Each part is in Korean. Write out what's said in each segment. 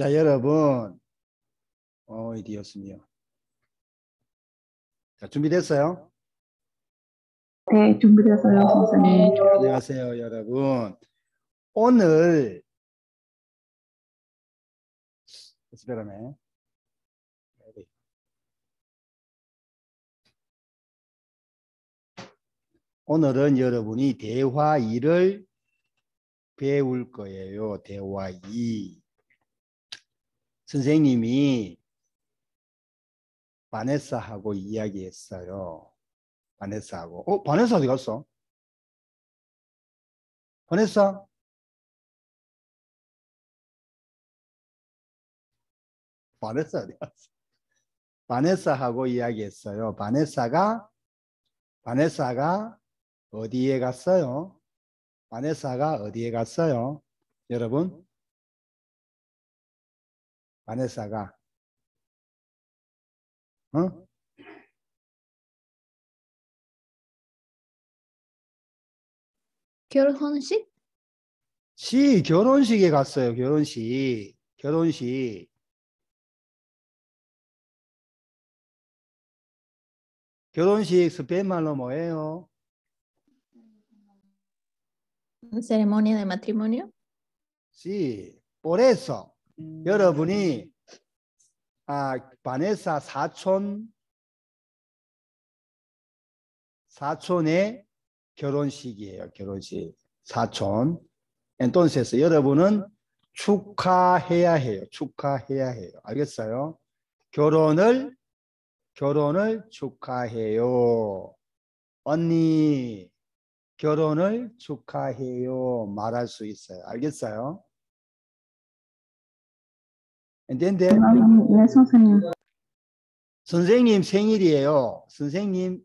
자, 여러분. 어, 이디었으며. 자, 준비됐어요? 네, 준비됐어요, 선생님. 안녕하세요, 여러분. 오늘 스페라네. 오늘은 여러분이 대화 2를 배울 거예요. 대화 2. 선생님이 바네사하고 이야기했어요. 바네사하고. 어, 바네사 어디 갔어? 바네사? 바네사 어디 갔어? 바네사하고 이야기했어요. 바네사가 바네사가 어디에 갔어요? 바네사가 어디에 갔어요? 여러분? 바네사가 어? 결혼식? 시 결혼식에 갔어요. 결혼식. 결혼식. 결혼식 스페인 말로 뭐예요? ceremonia de matrimonio. 시. por eso 여러분이 아, 바네사 사촌 사촌의 결혼식이에요. 결혼식. 사촌. entonces 여러분은 축하해야 해요. 축하해야 해요. 알겠어요? 결혼을 결혼을 축하해요. 언니 결혼을 축하해요. 말할 수 있어요. 알겠어요? 근데 네, 선생님. 선생님 생일이에요. 선생님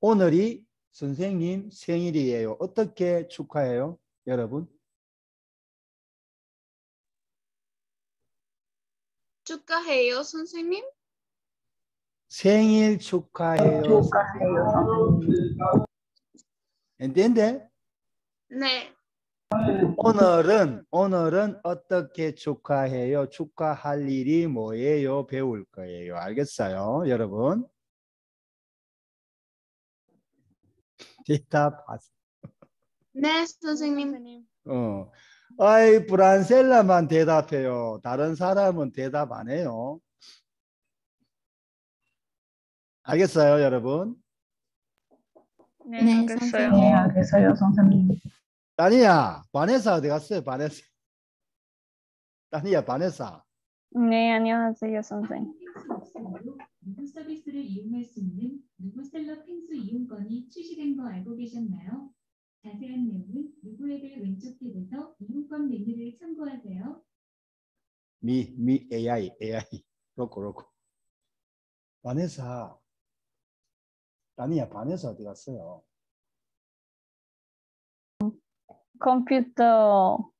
오늘이 선생님 생일이에요. 어떻게 축하해요, 여러분? 축하해요, 선생님. 생일 축하해요. 축하해요, 선생님. 근데 네, 오늘은 오늘은 어떻게 축하해요? 축하할 일이 뭐예요? 배울 거예요. 알겠어요, 여러분? 대답하세요. 네, 선생님. 어. 아이 브란셀라만 대답해요. 다른 사람은 대답 안 해요. 알겠어요, 여러분? 네, 네, 알겠어요, 선생님. 다니야, 바네사 어디 갔어요? 바네사. 다니야, 바네사. 네, 안녕하세요, 선생님. 누구 서비스를 이용할 수 있는 누구 셀러 펭수 이용권이 출시된 거 알고 계셨나요? 자세한 내용은 누구에게 왼쪽 탭에서 이용권 메뉴를 참고하세요. 미, 미, AI, AI. 그렇고, 그렇고. 바네사. 다니야, 바네사 어디 갔어요? 컴퓨터,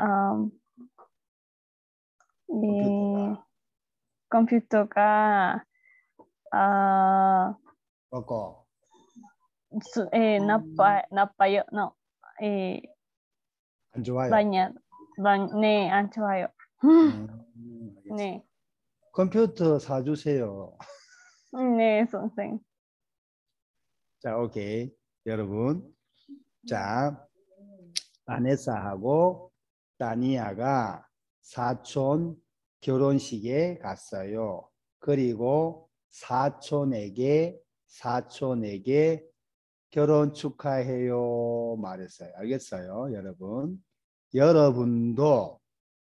음, 이 컴퓨터가. 컴퓨터가, 아, 그렇고. 수- eh, napa, napayo, no, eh, 안 좋아요. banyak, ban, 네, 안 좋아요. 음. 네, 컴퓨터 사주세요. 네, 선생님. 자, 오케이. 여러분. 자, 바네사하고 다니아가 사촌 결혼식에 갔어요. 그리고 사촌에게 사촌에게 결혼 축하해요 말했어요. 알겠어요, 여러분? 여러분도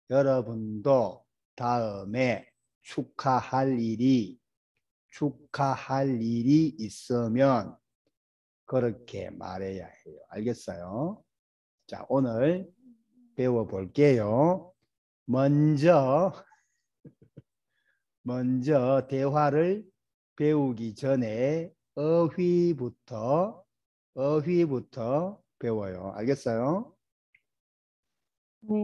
여러분도 다음에 축하할 일이 축하할 일이 있으면 그렇게 말해야 해요. 알겠어요? 자, 오늘 배워볼게요. 먼저, 먼저 대화를 배우기 전에 어휘부터, 어휘부터 배워요. 알겠어요? 네,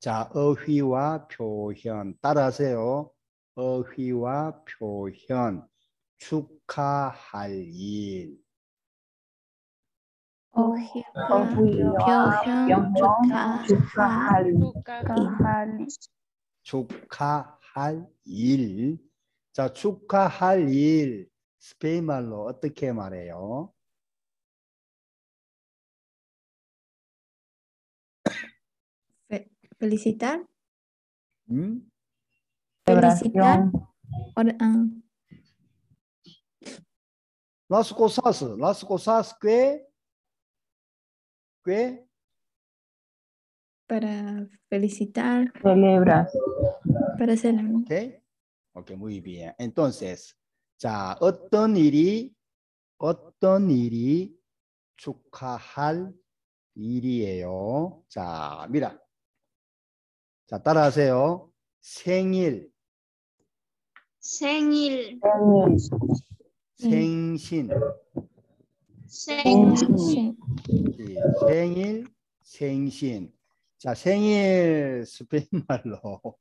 자, 어휘와 표현 따라하세요. 어휘와 표현 축하할 일 어휘와 표현 영영 축하할 축하할 축하할 일. 자, 축하할 일. 스페인 말로 어떻게 말해요? Fe- felicitar. 음? Felicitar. celebración Or- ah, Las cosas, las cosas que, que, para felicitar. celebras Para celebrar. ok, ok, muy bien. Entonces, 자, 어떤 일이, 어떤 일이 축하할 일이에요. 자, 미라. 자, 따라하세요. 생일, 생일, 생일 생신, 생신. 예, 생일, 생신. 자, 생일 스페인 말로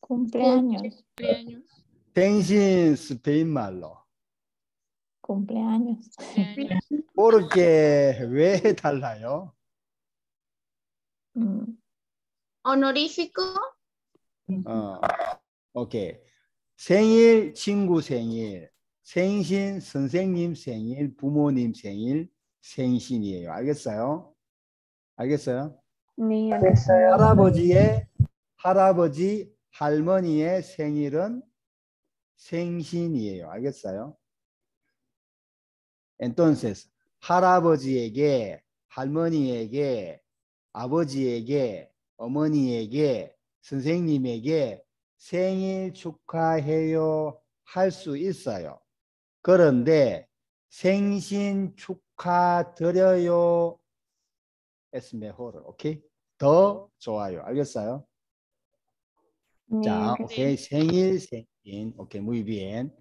Cumpleaños. 생신 스페인 말로. Cumpleaños. 그렇게 왜 달라요? Mm, honorífico, 어, 오케이. 생일, 친구 생일, 생신, 선생님 생일, 부모님 생일, 생신이에요. 알겠어요? 알겠어요? 네, 알겠어요. 할아버지의, 할아버지, 할머니의 생일은 생신이에요. 알겠어요? Entonces, 할아버지에게, 할머니에게, 아버지에게, 어머니에게, 선생님에게 생일 축하해요 할 수 있어요. 그런데 생신 축하드려요 es mejor, 오케이? 더 좋아요. 알겠어요? 네, 자, 오케이. 생일, 생신. 오케이, muy bien.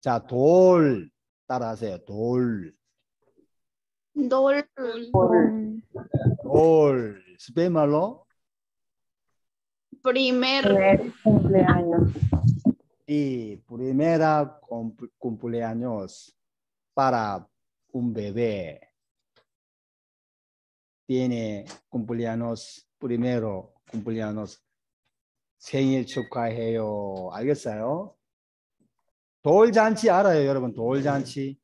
자, 돌. 따라하세요. 돌. 돌. 스페인 말로 primer, primer cumpleaños y primera cum- cumpleaños para un bebé. Tiene cumpleaños primero, cumpleaños 생일 축하해요. 알겠어요? 돌잔치 알아요, 여러분? 돌잔치.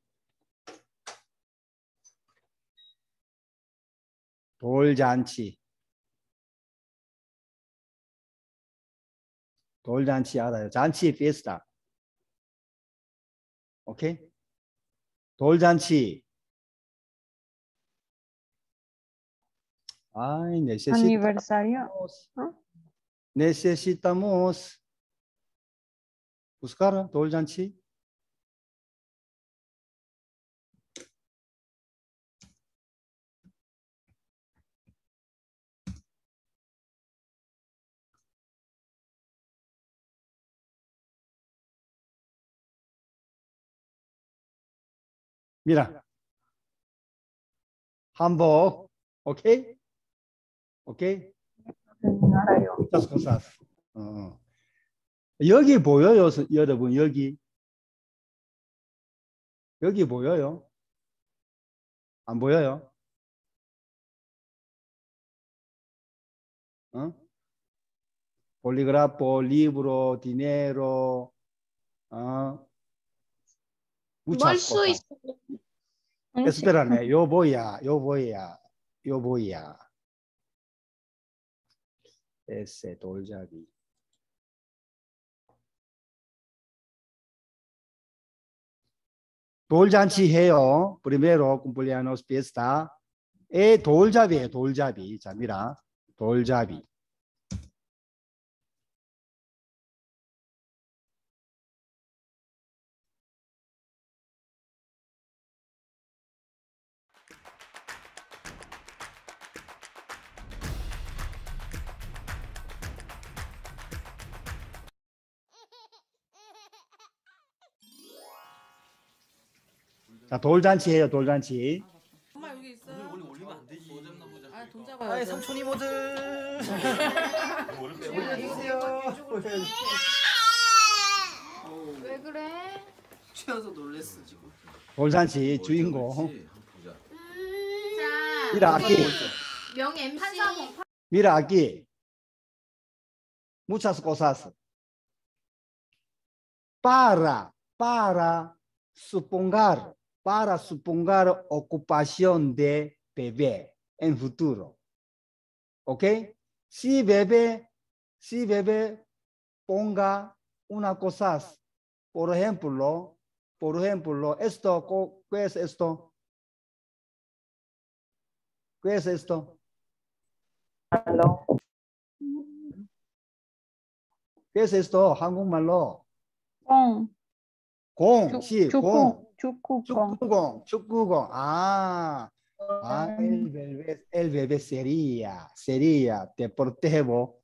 돌잔치. 돌잔치 알아요? 잔치 피스타. 오케이? 돌잔치. Ay, necesitamos, aniversario. necesitamos buscar 돌 Mira. 오케이? 음, 알아요 Muchas cosas. 어. 여기 보여요, 서- 여러분, 여기. 여기 보여요? 안 보여요? 어? Polígrafo, libro, dinero, 어? Muchas cosas. Espérame, yo voy a, yo voy a, yo voy a. Ese 돌잡이. 돌잔치 해요. Primero cumpleaños fiesta. 에 돌잡이에요. 돌잡이. 자, 미라. 돌잡이. 자, 돌잔치 해요. 돌잔치. 엄마 여기 있어. 오늘 올리면 안 되지. 뭐. 아, 돈 잡아요. 아이 삼촌 이모들. 올려주세요. 왜 그래? 취해서 놀랬어 지금. 돌잔치 주인공. 한번 보자. Mira aquí. 명 MC. Mira aquí. Muchas cosas. Para, para supongar, para suponer ocupación de bebé en futuro. ¿Ok? Si bebé, si bebé ponga una cosa, por ejemplo, por ejemplo, esto, ¿qué es esto? ¿Qué es esto? ¿Qué es esto? Hangul malo. Con. Con, sí, con. 축구. 축구공. 축구공, 축구공. Ah, ah, el bebé, el bebé sería, sería deportivo,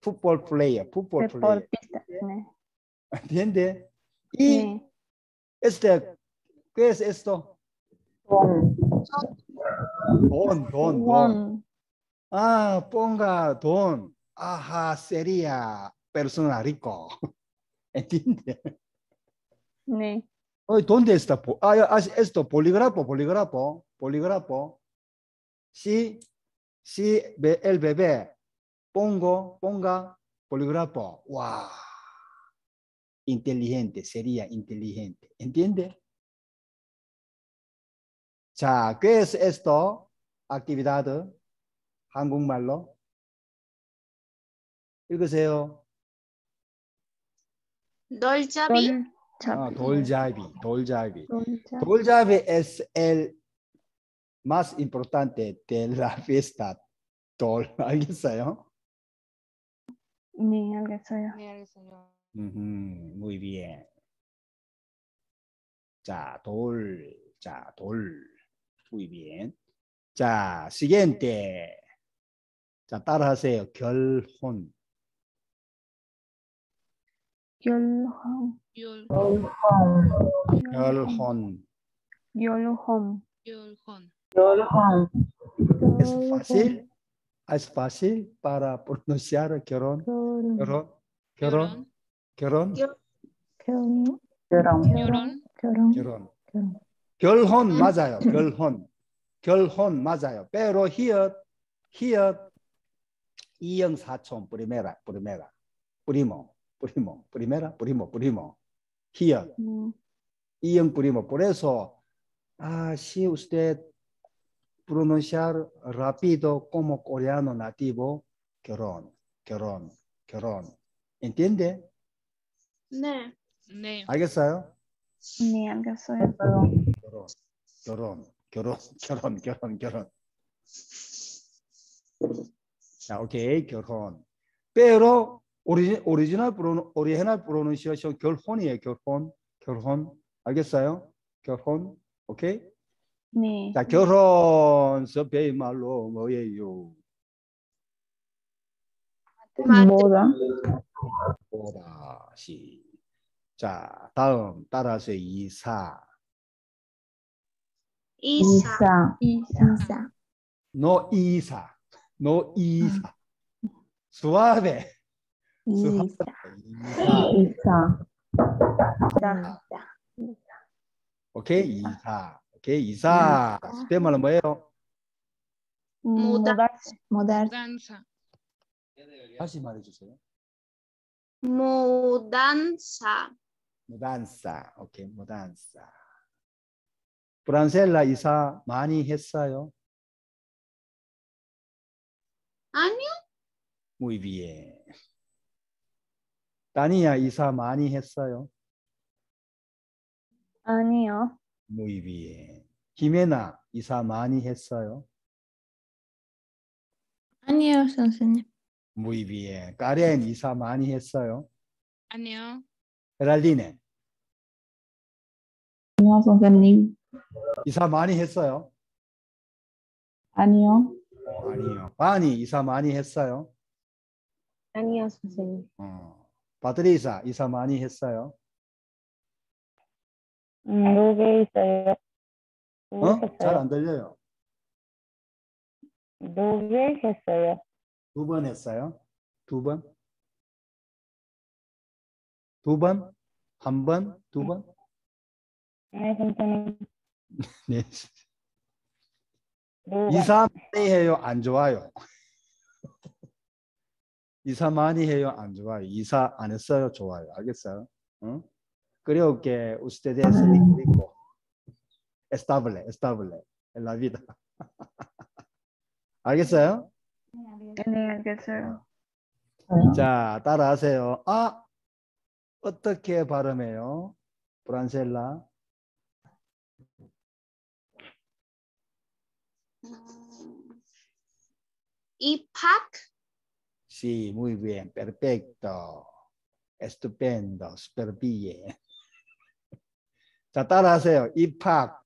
fútbol player, fútbol player. 데포티스타. 네. ¿Entiende? Y 네. este, ¿qué es esto? 돈. Don, don, don. 원. Ah, ponga don. Ajá, sería persona rico. ¿Entiende? 네. Oye, ¿dónde está? po- Ah, ah, esto, polígrafo, polígrafo, polígrafo. Si, si ve- el bebé pongo, ponga polígrafo. ¡Wow! Inteligente, sería inteligente. ¿Entiende? 자, ¿qué es esto? Actividad. 한국말로. 읽으세요. 돌잡이. 아, 돌잡이. 돌잡이, 돌잡이. 돌잡이. Doljabe es el más importante de la fiesta. Dol, ¿알겠어요? 네, 알겠어요. 네, 알겠어요. Ujú, muy bien. 자, 돌, 자, 돌. Muy bien. 자, siguiente. 자, 따라하세요. 결혼. 결혼. 열황. 율헌. 열황. Es fácil. Es fácil para pronunciar 결혼. 결혼, 결혼. 결혼. 결혼. 결혼, 결혼. 결혼. 맞아요. 결혼. 결혼 맞아요. Pero here, here 이형 사촌 primera, primera, primo, primo, primera, primo, primo. Here 음, primo. Por eso, ah, si usted pronunciar rápido como coreano nativo, 결혼, 결혼, 결혼. ¿Entiende? 네. 네. 알겠어요? 네, 알겠어요. 결혼, 결혼, 결혼, 결혼, 결혼, 결혼. 자, 오케이, 결혼. Pero origi, original pro original pronunciation 결혼이에요, 결혼, 결혼. 알겠어요? 결혼. 오케이? 네. 자, 결혼 스페인 말로 뭐예요? 뭐다? 보다 시. 자, 다음 따라서 이사. 이사. 이사. 이사. 이사. No 이사. 수아베. 이사, 이사. 이사. 오케이, 이사. 오케이, 이사. 스페인 말로 뭐예요? 모달, 무단사. 다시 말해 주세요. 무단사. 무단사. 오케이, 무단사. 브란셀라 이사 많이 했어요. 아니요. Muy bien. 다니야 이사 많이 했어요. 아니요. Muy bien. 히메나 이사 많이 했어요. 아니요, 선생님. Muy bien. 까렌 이사 많이 했어요. 아니요. 헤랄디네 아니요, 선생님. 이사 많이 했어요. 아니요. 어, 아니요. 바니 이사 많이 했어요. 아니요, 선생님. 어. 바트리사 이사 많이 했어요. 음, 누게 있어요? 어? 잘 안 들려요. 누게 했어요? 두 번 했어요. 두 번. 두 번? 한 번? 두 번? 네, 선생님. 네. 네. 이사 많이 해요? 안 좋아요? 이사 많이 해요? 안 좋아요? 이사 안 했어요? 좋아요. 알겠어요? 응? Creo que ustedes rico. Estable, estable en la vida. 알겠어요? 네, 알겠어요. 자, 따라하세요. 아, 어떻게 발음해요? 브란셀라. 음, 이팍 Sí, muy bien, perfecto. Estupendo, super bien. 자, 따라하세요. 입학.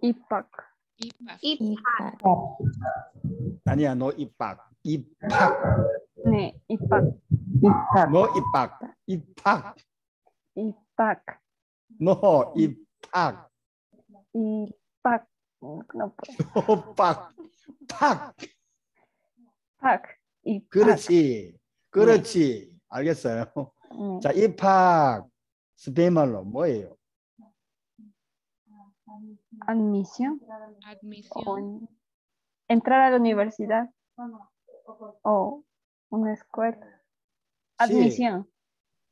입학. 이팍 이파 아니야, 너 입학. 입학. 네, 입학. 너 입학. 입학. 입학. 너 입학. 입학. 음, no puedo. 너 박. 팍. 팍. 입학. 그렇지. 그렇지. 알겠어요. 네. 자, 입학. 스페인말로 뭐예요? Admisión. admisión o entrar a la universidad o una escuela. Admisión.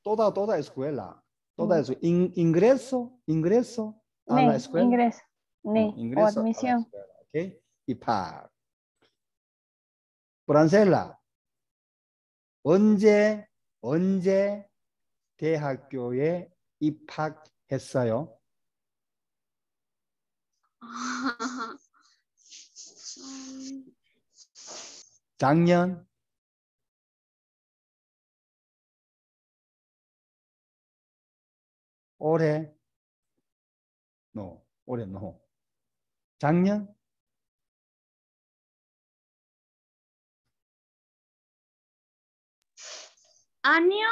Toda, toda escuela. Toda escuela. In- ingreso, ingreso a la 네, escuela. ingreso. 네, 어, o ingreso a la admisión. escuela, ¿ok? 입학. 브란셀라. 언제, 언제 대학교에 입학했어요? 음, 작년? 올해? No, 올해 no. 작년? 아니요.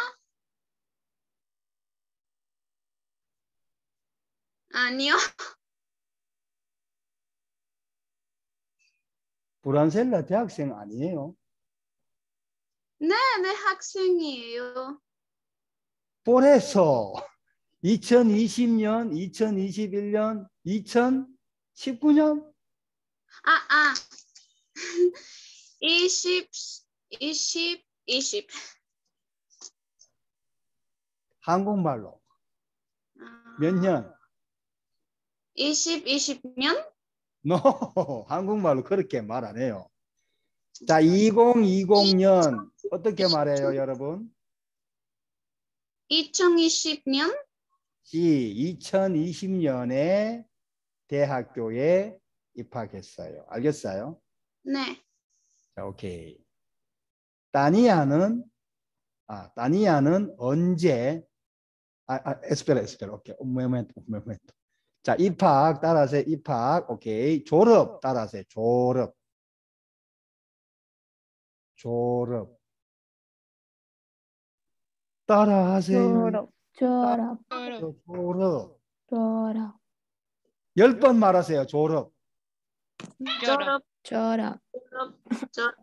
아니요. 브란셀라 대학생 아니에요? 네 네 학생이에요. 그래서 2020년, 2021년, 2019년? 아 아. 20 20 20 한국말로 아, 몇 년? 20 20년 No, 한국말로 그렇게 말 안 해요. 자, 2020년 어떻게 말해요, 여러분? 2020년 시 2020년에 대학교에 입학했어요. 알겠어요? 네 자, 오케이. 다니아는 아, 다니아는 언제 아, 아, espera, espera. 오케이. Un momento, un momento. 자, 입학 따라서 입학. 오케이. 졸업 따라서 졸업. 졸업. 따라하세요. 졸업. 졸업 졸업 졸업. 졸업 열번 말하세요. 졸업. 졸업 졸업 졸업 졸업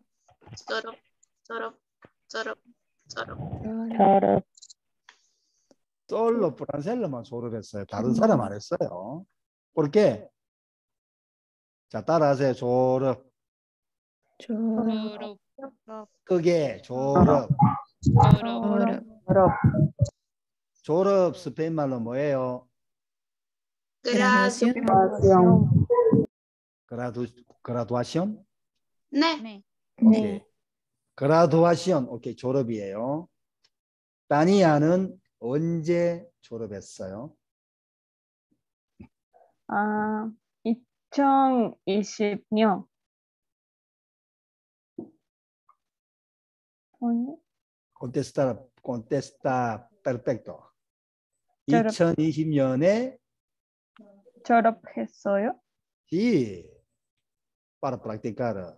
졸업 졸업 졸업 졸업 졸업 솔로 프란셀로만 졸업했어요. 다른 사람 안 했어요. porque 자, 따라하세요. 졸업. 졸업 크게 졸업. 졸업 졸업 졸업. 졸업 스페인 말로 뭐예요? 그라듀 graduación. 그라두 그라두아션? 네 오케이. 그라두아션. 오케이. 졸업이에요. 다니아는 언제 졸업했어요? 아, 2020년. 언니? contestar contesta perfecto. 졸업. 2020년에 졸업했어요? sí para practicar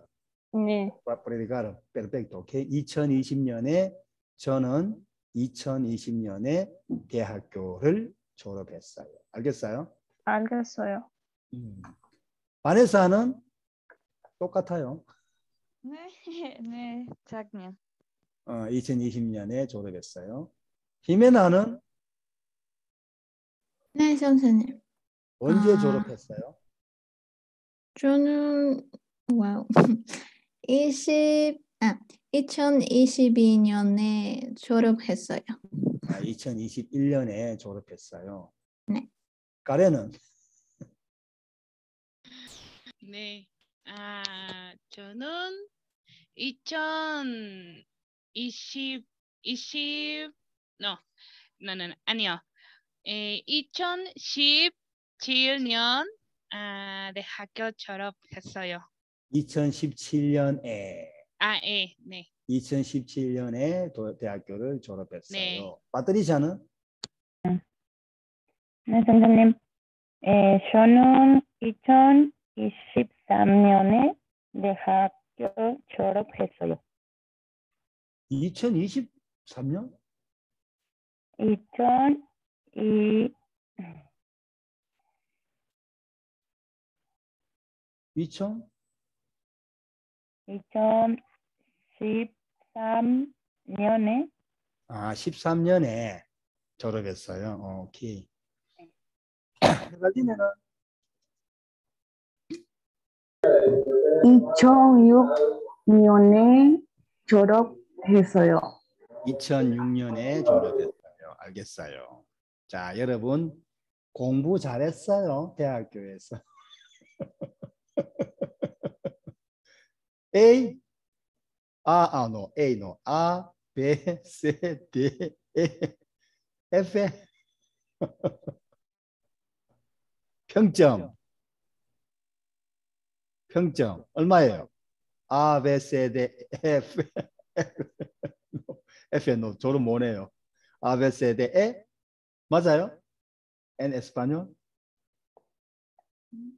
네. para practicar perfecto. 오케이. 2020년에 저는 2020년에 대학교를 졸업했어요. 알겠어요? 알겠어요. 음. 바네사는 똑같아요. 네, 네, 작년. 어, 2020년에 졸업했어요. 히메나는 네 선생님 언제 아. 졸업했어요? 저는 와우 20 아, 2022년에 졸업했어요. 아, 2021년에 졸업했어요. 네. 까레는 네. 아, 저는 2020 20 no. no, no, no. 아니요. 에, 2017년 아, 네, 학교 졸업했어요. 2017년에 아, 예. 네. 2017년에 도, 대학교를 졸업했어요. 네. 파트리샤는 네, 선생님. 에, 저는 2023년에 대학교 졸업했어요. 2023년? 2002, 2000? 2013년에 아, 13년에 졸업했어요. 어, 오케이. 헷갈리면은 2006년에 졸업했어요. 2006년에 졸업했어요. 알겠어요. 자, 여러분 공부 잘했어요. 대학교에서. A 아, 아, no. A, no. A, B, C, D, E, F. 평점. 얼마예요? A, B, C, D, F. F, no. 졸업 못해요. A, B, C, D, E. 맞아요? En español.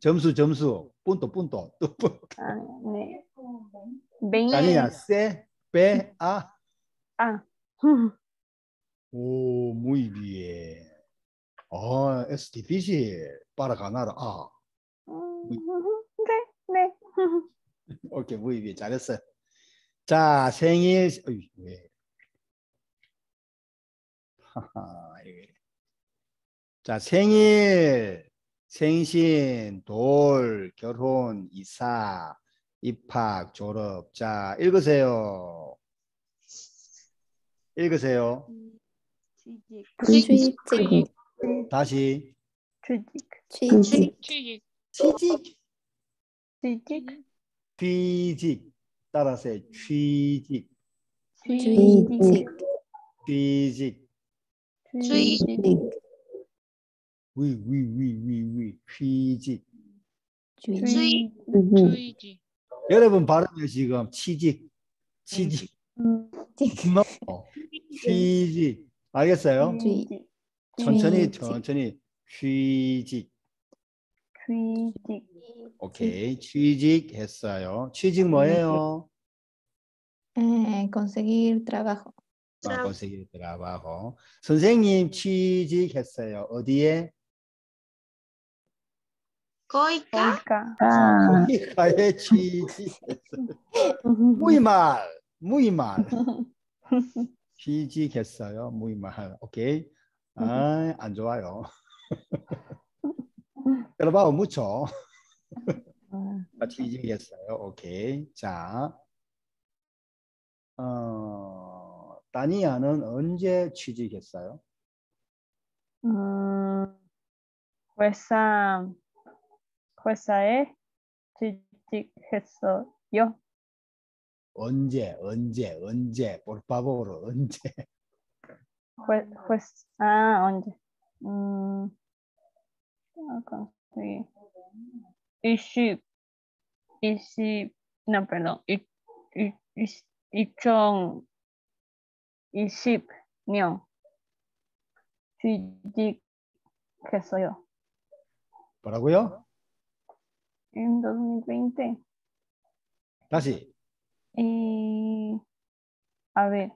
점수, 점수. punto, punto. 또 pu- 아, 네. Bem, 아니야. A. ah, Oh, muy bien. Ah, es difícil para ganar A. 네, 네. 오케이, muy bien. 잘했어요. 자, 생일. 어이, 왜? 하하, 이게. 자, 생일, 생신, 돌, 결혼, 이사, 입학, 졸업. 자, 읽으세요. 읽으세요. 취직, 다시. 취직, 취직, 취직. 취직. 취직, 취직. 따라서. 취직. 취직, 취직. 취직. 위, 위, 위, 위, 위. 취직. 취직, 취직. 음. 여러분 발음이 지금 취직. 취직. no. 취직. 알겠어요? 취직, 천천히. 천천히. 취직. 취직, 오케이. 취직했어요. 취직 뭐예요? eh, conseguir trabajo. 아, conseguir trabajo. 선생님 취직했어요. 어디에? 거기가 거기가, 아, 거기가에 취직했어요. 무이말, 무이말. 취직했어요. 무이말. 오케이. 아, 안 좋아요. 여러분 무쳐. 아, 취직했어요. 오케이. 자, 어, 다니아는 언제 취직했어요? 음, 회사, 회사에 취직했어요. 언제, 언제, 언제, por favor, 언제? 회, 회, 아, 언제? 음, 약간 되게, 20, 20, no, perdón, 이, 이, 이, 2020년 취직했어요. 뭐라고요? En 2020. 다시. Y, a ver,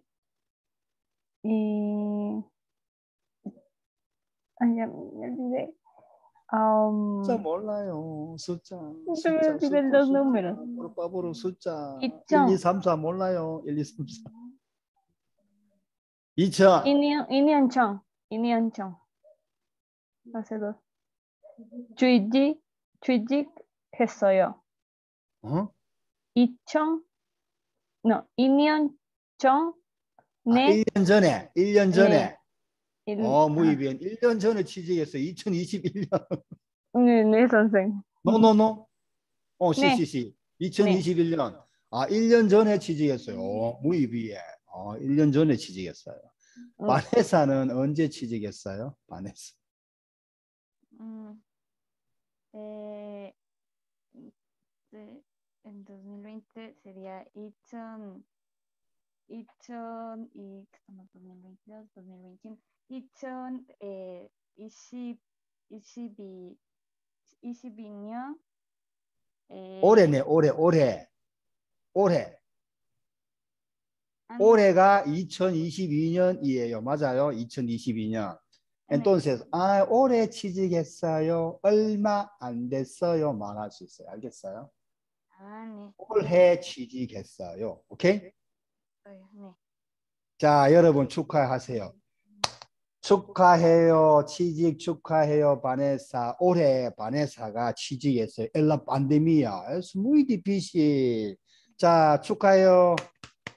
y, ay, ya me olvidé. Am, 숫자 몰라요. 숫자. se me olvidan los números. por favor, 숫자. 1, 이천. 2, 3, 4 몰라요. 1, 2, 3, 4. 2000. Inian, Inianchon, Inianchon. Hace dos. Chuiji, Chuiji, 했어요. 어? 2000, no, 2년 전에. 아, 1년 전에, 1년 전에. 네. 어, 무이비엔. 아. 1년 전에 취직했어요. 2021년. 네, 네, 선생님. No, no, No. 어, 네. sí, sí. 2021년. 네. 아, 1년 전에 취직했어요. Muy bien. 어, 1년 전에 취직했어요. 음. 바네사는 언제 취직했어요? 바네사. 음, 네, 2020, en 2020 sería 이천, 이천 y estamos 2022, 2021. Ichon, eh, Ishi, Ishi Ishi eh, 올해네, 올해, 올해. 올해. 올해가 2022년이에요. 맞아요. 2022년. Entonces, 아, 올해 취직했어요. 얼마 안 됐어요. 말할 수 있어요. 알겠어요? 아, 네, 올해 취직했어요. 오케이? 네, 네. 자, 여러분 축하하세요. 축하해요. 취직 축하해요. 바네사. 올해 바네사가 취직했어요. 엘라 판데미아. Es muy difícil. 자, 축하해요.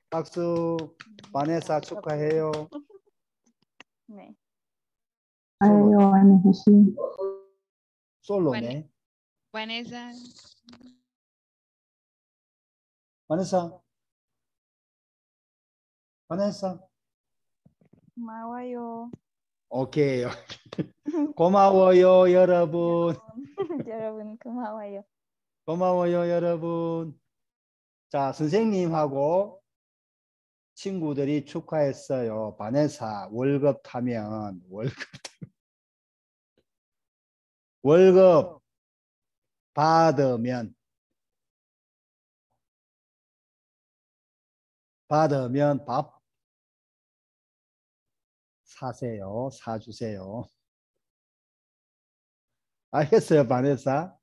박수. 바네사 축하해요. 네. 아유, 안녕하세요. 솔로네. Vanessa. 바네사. 바네사. 고마워요. 오케이. 고마워요, 여러분. 여러분 고마워요. 고마워요, 여러분. 자, 선생님하고 친구들이 축하했어요. 바네사 월급 타면 월급 타- 월급 받으면 받으면 밥 사세요. 사주세요. 알겠어요, 바네사?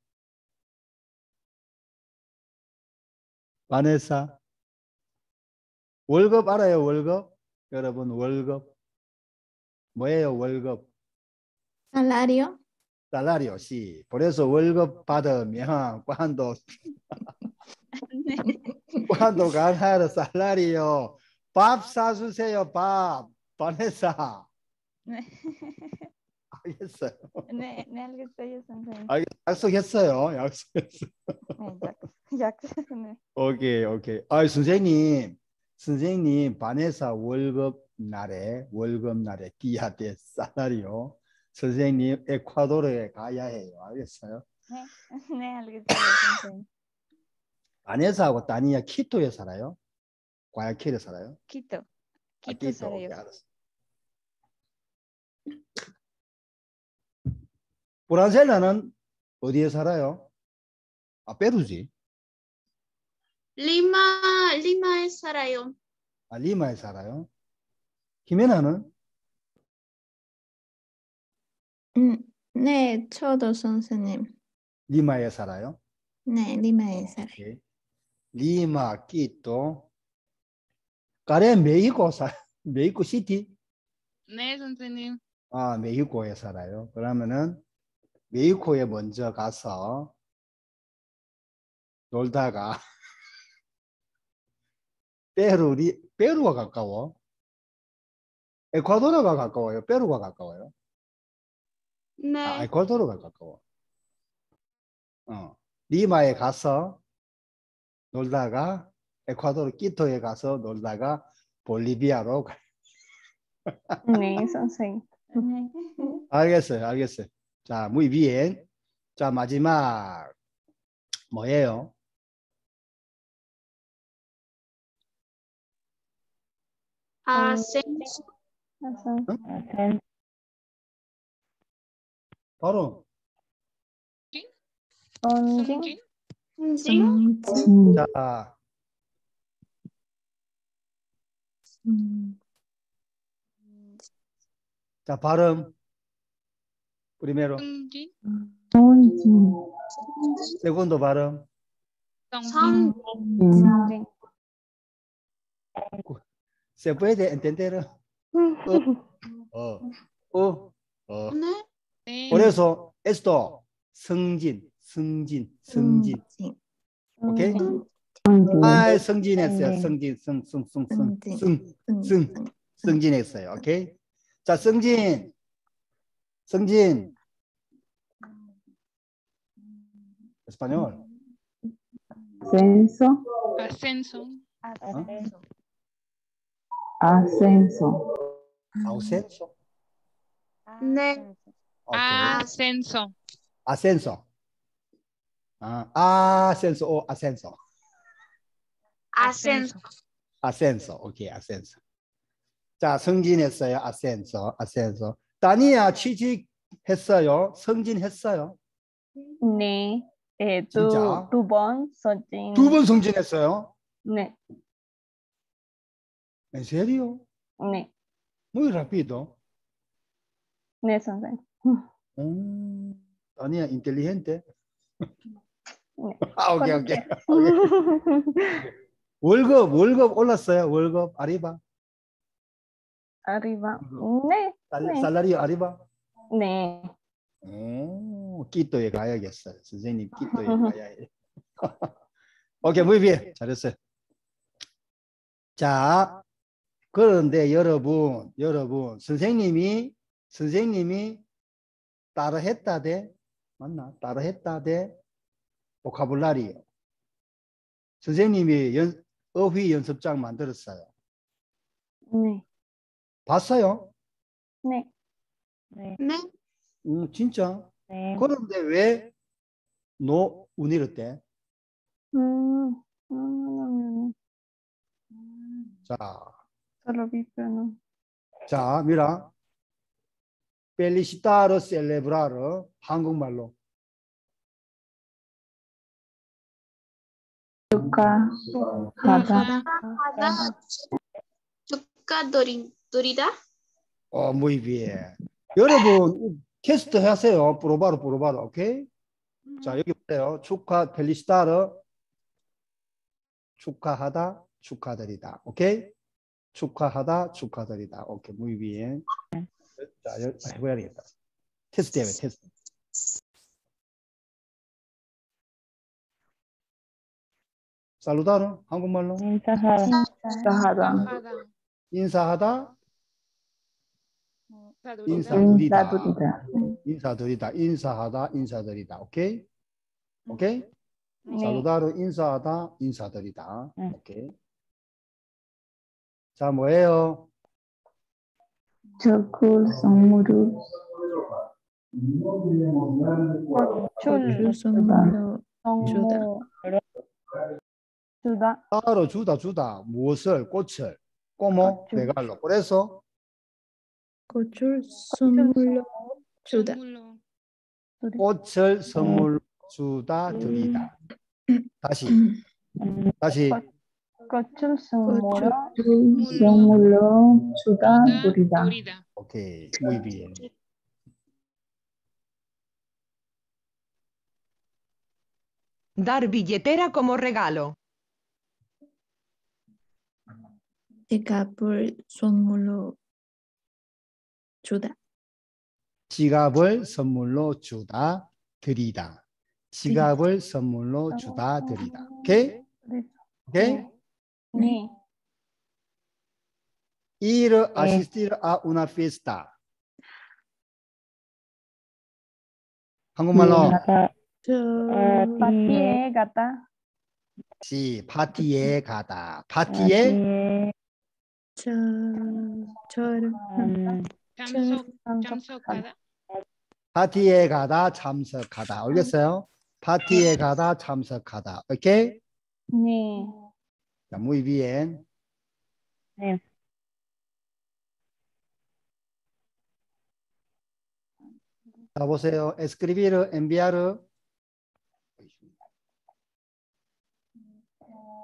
바네사. 월급 알아요, 월급? 여러분, 월급. 뭐예요, 월급? Salario. 달라리오, 씨. 그래서 월급 받으면, 네. cuando ganar salario, 밥 사주세요, 밥. 바네사. 네. 알겠어요. 네, 네, 알겠어요, 선생님. 알- 약속했어요, 약속했어요. 네, 약, 약, 네. 오케이, 오케이. 아, 선생님, 선생님, 바네사 월급 날에, 월급 날에 끼야대 살라리오. 선생님, 에콰도르에 가야 해요. 알겠어요? 네, 네, 알겠어요, 선생님. 바네사하고 따니야 키토에 살아요? 과야킬에 살아요? 키토, 아, 키토 오케이, 살아요. 알았어. 브라셀라는 어디에 살아요? 아, 페루지. Lima es 살아요. 아, 리마에 살아요. 히메나는 음, 네, 저도 선생님. 리마에 살아요. 네, 리마에 살아요. 오케이. 리마, 끼또. 까레 메히코 사, 메히코 시티? 네, 선생님. 아, 메히코에 살아요. 그러면은 메히코에 먼저 가서 놀다가 페루, 리, 페루가 가까워. 에콰도르가 가까워요. 페루가 가까워요. 네. 아, 에콰도르가 가까워. 어, 리마에 가서 놀다가 에콰도르 끼토에 가서 놀다가 볼리비아로 가. 네, 선생. 네. 알겠어요, 알겠어요. 자, muy bien. 자, 마지막 뭐예요? Ascenso. 선생. Ascenso. 바로 언징. 승진. 음, 자, 음, 자 발음. primero, 승진. 언징. segundo 발음. 성. 언징. Se puede entender? 어, 어, 어. 네. 네. 그래서 esto 승진, 승진, 승진. 승진. 오케이? 음, 성진, 아, 승진했어요. 네. 승진, 승, 승, 승, 승, 승진. 승, 승, 승진. 승진했어요. 오케이? 자, 승진, 승진. ascenso, Ascenso. Ascenso. ascenso, Ausenso. 네. Ascenso. 아, ascenso o ascenso. Ascenso. ascenso. 오케이, ascenso. 자, 승진했어요. ascenso, ascenso. 다니야 취직했어요. 승진했어요. 네. 예, 진짜? 두, 두 번, 선진. 두 번 승진했어요. 네, ¿En serio? 네, Muy rápido. 네, 선생님. 음, 다니야 inteligente. 네. 아, 오케이, 오케이. 월급, 월급 올랐어요. 월급 아리바. arriba. 네, 살, 네. 살라리오 아리바. 네. 오, 끼또에 가야겠어요. 선생님 끼또에 가야 해. 오케이, muy bien. 잘했어요. 자, 그런데 여러분, 여러분, 선생님이, 선생님이 따라 했다 대, 맞나? 따라 했다 대, 보카블라리요. 선생님이 연, 어휘 연습장 만들었어요. 네. 봤어요? 네. 네. 음, 진짜? 네. 그런데 왜, 노, 운이랬대? 음, 음, 자, vi, pero no. 자, 미라. 펠리시타르 셀레브라르 한국말로 하다. 축하드립니다. 어, muy bien. 여러분 테스트 하세요. 프로바로 프로바로. 오케이? 자, 여기 보세요. 축하 펠리시타르 축하하다 축하드리다. 오케이? 축하하다 축하드리다. 오케이. muy bien. 자, 여- 해봐야 되겠다. 테스트 해봐요. 테스트. 살루다르 한국말로? 인사하다, 축하하다, 인사하다. 인사드립니다. 인사드리다. 인사드리다, 인사드리다. 인사하다 인사드리다. 오케이? 오케이? 네. 살루다르 인사하다 인사드리다. 네. 오케이? 자 뭐예요? 축구 선물을 출, 선물로 성모, 주다. 따로 주다 주다. 무엇을? 꽃을. 꼬모 꽃을. 레갈로. 그래서 꽃을 선물로 주다. 선물로. 꽃을 선물 주다 드리다. 다시. 음, 다시. 꽃을 선물로 선물로 주다 드리다. 오케이. muy bien Dar billetera como regalo. 지갑을 선물로 주다. 지갑을 선물로 주다 드리다. 지갑을 선물로 주다 드리다. 오케이? 오케이? 네. ir asistir a una fiesta. 한국말로. 나가, 저 파티에 갔다. 시 파티에 가다. 파티에? 파티에, 저 저를 음, 참석, 참석, 참석하다. 파티에 가다 참석하다. 알겠어요? 파티에 가다 참석하다. 오케이? 네. 자, muy bien. 네. 자, 보세요. escribir, enviar.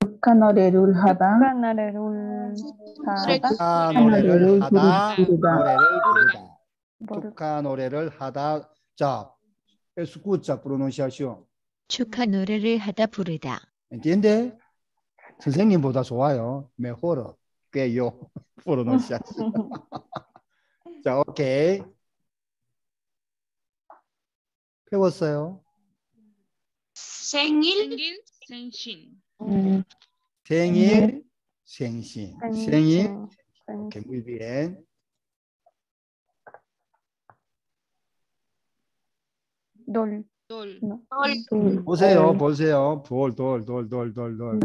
축하 노래를 하다. 축하 노래를 하다. 축하 노래를 하다. 부르다. 노래를 부르다. 축하 노래를 하다. 자, escucha pronunciación. 축하 노래를 하다 부르다. ¿Entiende? 선생님보다 좋아요. mejor que yo. pronunciación. 자, 오케이. 배웠어요. 생일, 생일, 생신. 음, 생일, 생신. 생일. muy bien. 돌. 돌, 돌, 보세요, 보세요. 돌, 돌, 돌, 돌, 돌, 돌.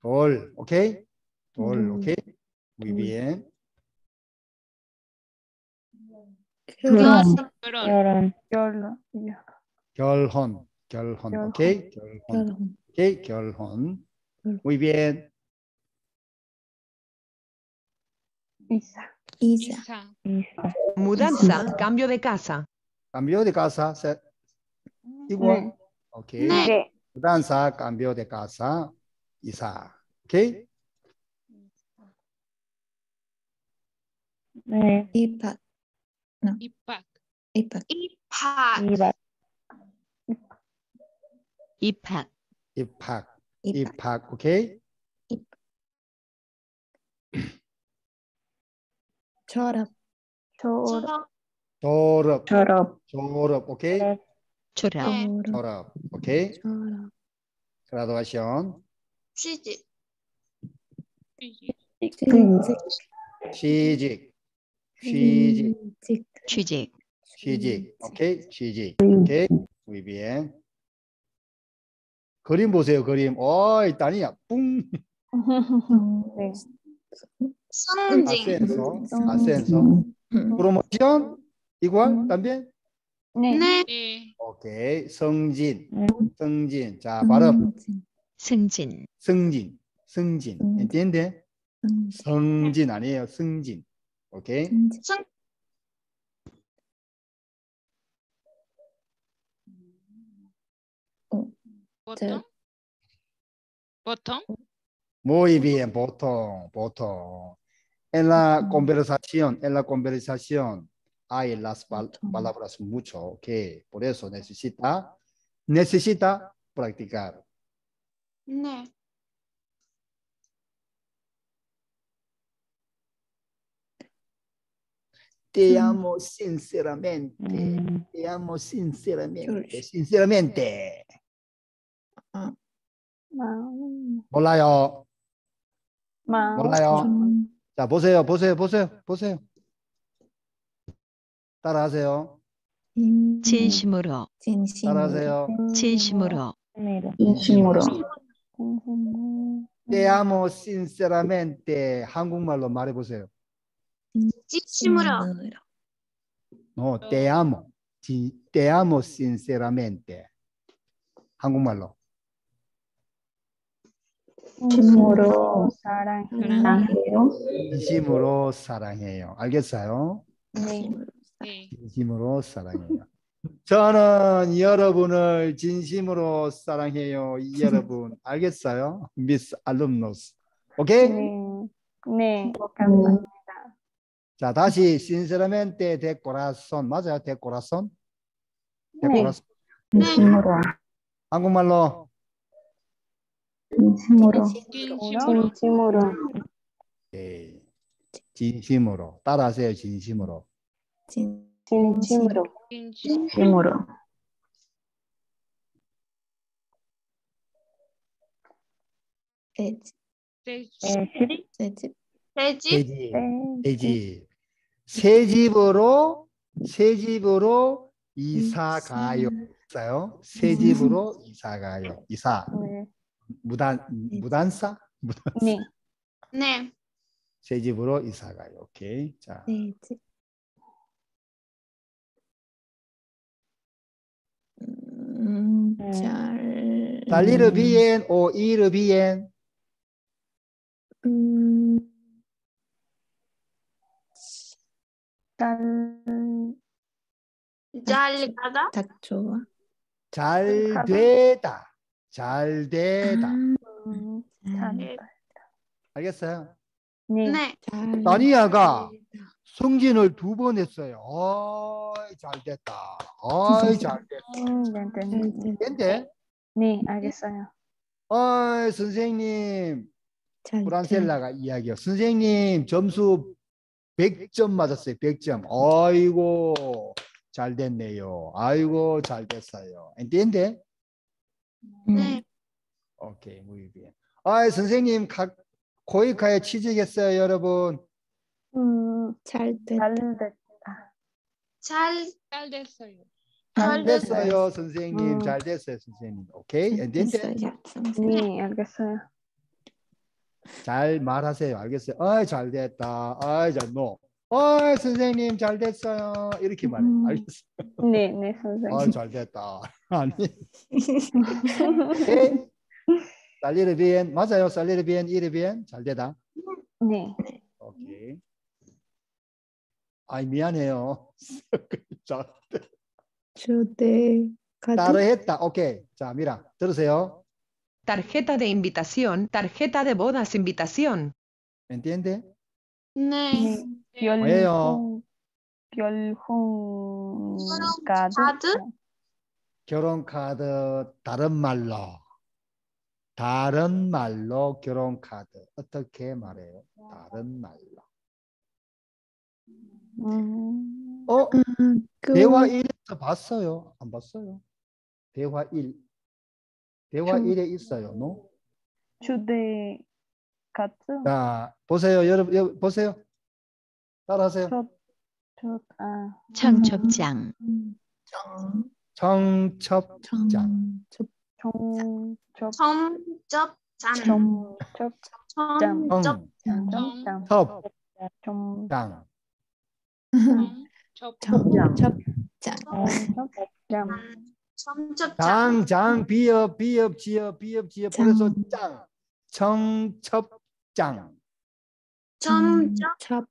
돌, 오케이? 돌, 음. 오케이? muy bien. 결혼, 결혼, 결혼, 결. 결혼, 결혼, 결혼. 오케이? 결혼, 결혼. 오케이? 결혼. 결혼. muy bien. 이사. 이사. 이사, Mudanza, cambio de casa. Cambio de casa, se- igual. 네. 오케이. 네. mudanza, cambio de casa, 이사. 오케이? 네, 입학. 입학, 입학. 입학, 입학, 오케이? 졸업. 졸업. 졸업, 졸업, 졸업, 졸업, 오케이? 졸업, 네. 졸업. 졸업, 오케이? 졸업. graduación, 취직, 취직, 취직. 취직, 취직, 취직. 취직, 취직, 오케이? 취직, 오케이? muy bien. 그림 보세요, 그림. 어이, 다니야, 뿡. 네. 성징, ascenso, 음. ascenso. 음. promoción, igual, 음. también. 네. 네, 네, 오케이, 성진, 음. 성진. 자, 발음. 승진. 승진, 승진. 음. entiende? 승진. 성진 아니에요, 승진. 오케이? 승진. 성, 보통, 보통, Muy bien, 보통, 보통. En la conversación, en la conversación hay las pal- 보통. palabras mucho, ok. Por eso necesita, necesita practicar. 네, Te Mm. amo sinceramente, 음, te amo sinceramente, George. sinceramente. 마음. 몰라요, 마음. 몰라요. 좀 자, 보세요, 보세요, 보세요, 보세요. 따라하세요. 진- 진심으로, 진심으로. 따라하세요. 진심으로, 진심으로, 진심으로. Te amo sinceramente. 한국말로 말해보세요. 진심으로, No, te amo. Te amo sinceramente. 한국말로. 진심으로 사랑. 사랑해요. 진심으로 사랑해요. 알겠어요? 네. 네, 진심으로 사랑해요. 저는 여러분을 진심으로 사랑해요. 여러분. 알겠어요? Miss alumnos. 오케이? 네. 네. 감사합니다. 자, 다시 sinceramente de corazón. 맞아요? de corazón? de 네. 진심으로, 한국말로 진심으로, 진심으로, 진심으로. 예. 진심으로 따라하세요. 진심으로. 진- 진심으로. 진심, 진심으로, 돼지. 돼지, 돼지. 돼지, 돼지. 네. 돼지. 새 집으로 새 집으로 이사 가요. 있어요. 새 집으로 이사 가요. 이사. 네. 무단 무단사? 무단. 네. 네, 새 집으로 이사 가요. 오케이. 자. 돼지. 음, 음. 잘. salir bien o ir bien. 음, 잘. 잘 가다. 좋아. 잘 가다. 되다. 잘 되다. 음, 잘. 알겠어요? 네. 네. 잘. 다니아가 승진을 두 번 했어요. 어이, 잘 됐다. 어이, 잘 됐다. 음, 네, 네, 네. 근데, 네, 알겠어요. 어이, 선생님, 잘. 브란셀라가 이야기요. 선생님, 점수 100점 맞았어요. 100점. 아이고, 잘 됐네요. 아이고, 잘 됐어요. entiende? 네. 오케이, muy bien. 아, 선생님, 각, 고이카에 취직했어요, 여러분. 음, 잘 됐. 잘 됐다. 잘, 잘 됐어요. 잘잘 됐어요, 선생님. 음. 잘 됐어요, 선생님. 오케이? 됐어요, 선생님. 네, 알겠어요. 잘 말하세요. 알겠어요? 아, 잘 됐다. 아, 잘 노. 아, 선생님 잘 됐어요. 이렇게 말해. 음. 알겠어요? 네, 네, 아, 선생님. 잘 됐다. 아니. 살리르 bien. 맞아요. 살리르 bien, 이르 bien. 잘 되다. 네. 오케이. 아이 미안해요. 카드. 따라했다. 오케이. 자, 미라 들으세요. Tarjeta de invitación, tarjeta de bodas invitación. entiende? 네. 네. 뭐예요? 별홍, 별홍 별홍 카드? 카드? 결혼 카드 다른 말로 다른 말로 결혼 카드 어떻게 말해요? 다른 말로. 음, 어? 그 대화 1에서 봤어요? 안 봤어요? 대화 1. 대화 좀- 1에 있어요. 노? 주대 카드? 자, 보세요. 여러분, 여러분 보세요. 따라하세요. 저, 저, 아, 청첩장, 정, 청첩장. 정, 접, 정, 접, 청첩장. 정, 접, 장. 청첩. 장, 정, 장, 첩장. 정, 접, 정, 접, 장. 정, 접, 장. 청첩장. 장, 장, 비읍, 비읍, 지읍, 비읍, 지읍. 그래서 장. 청첩 첩,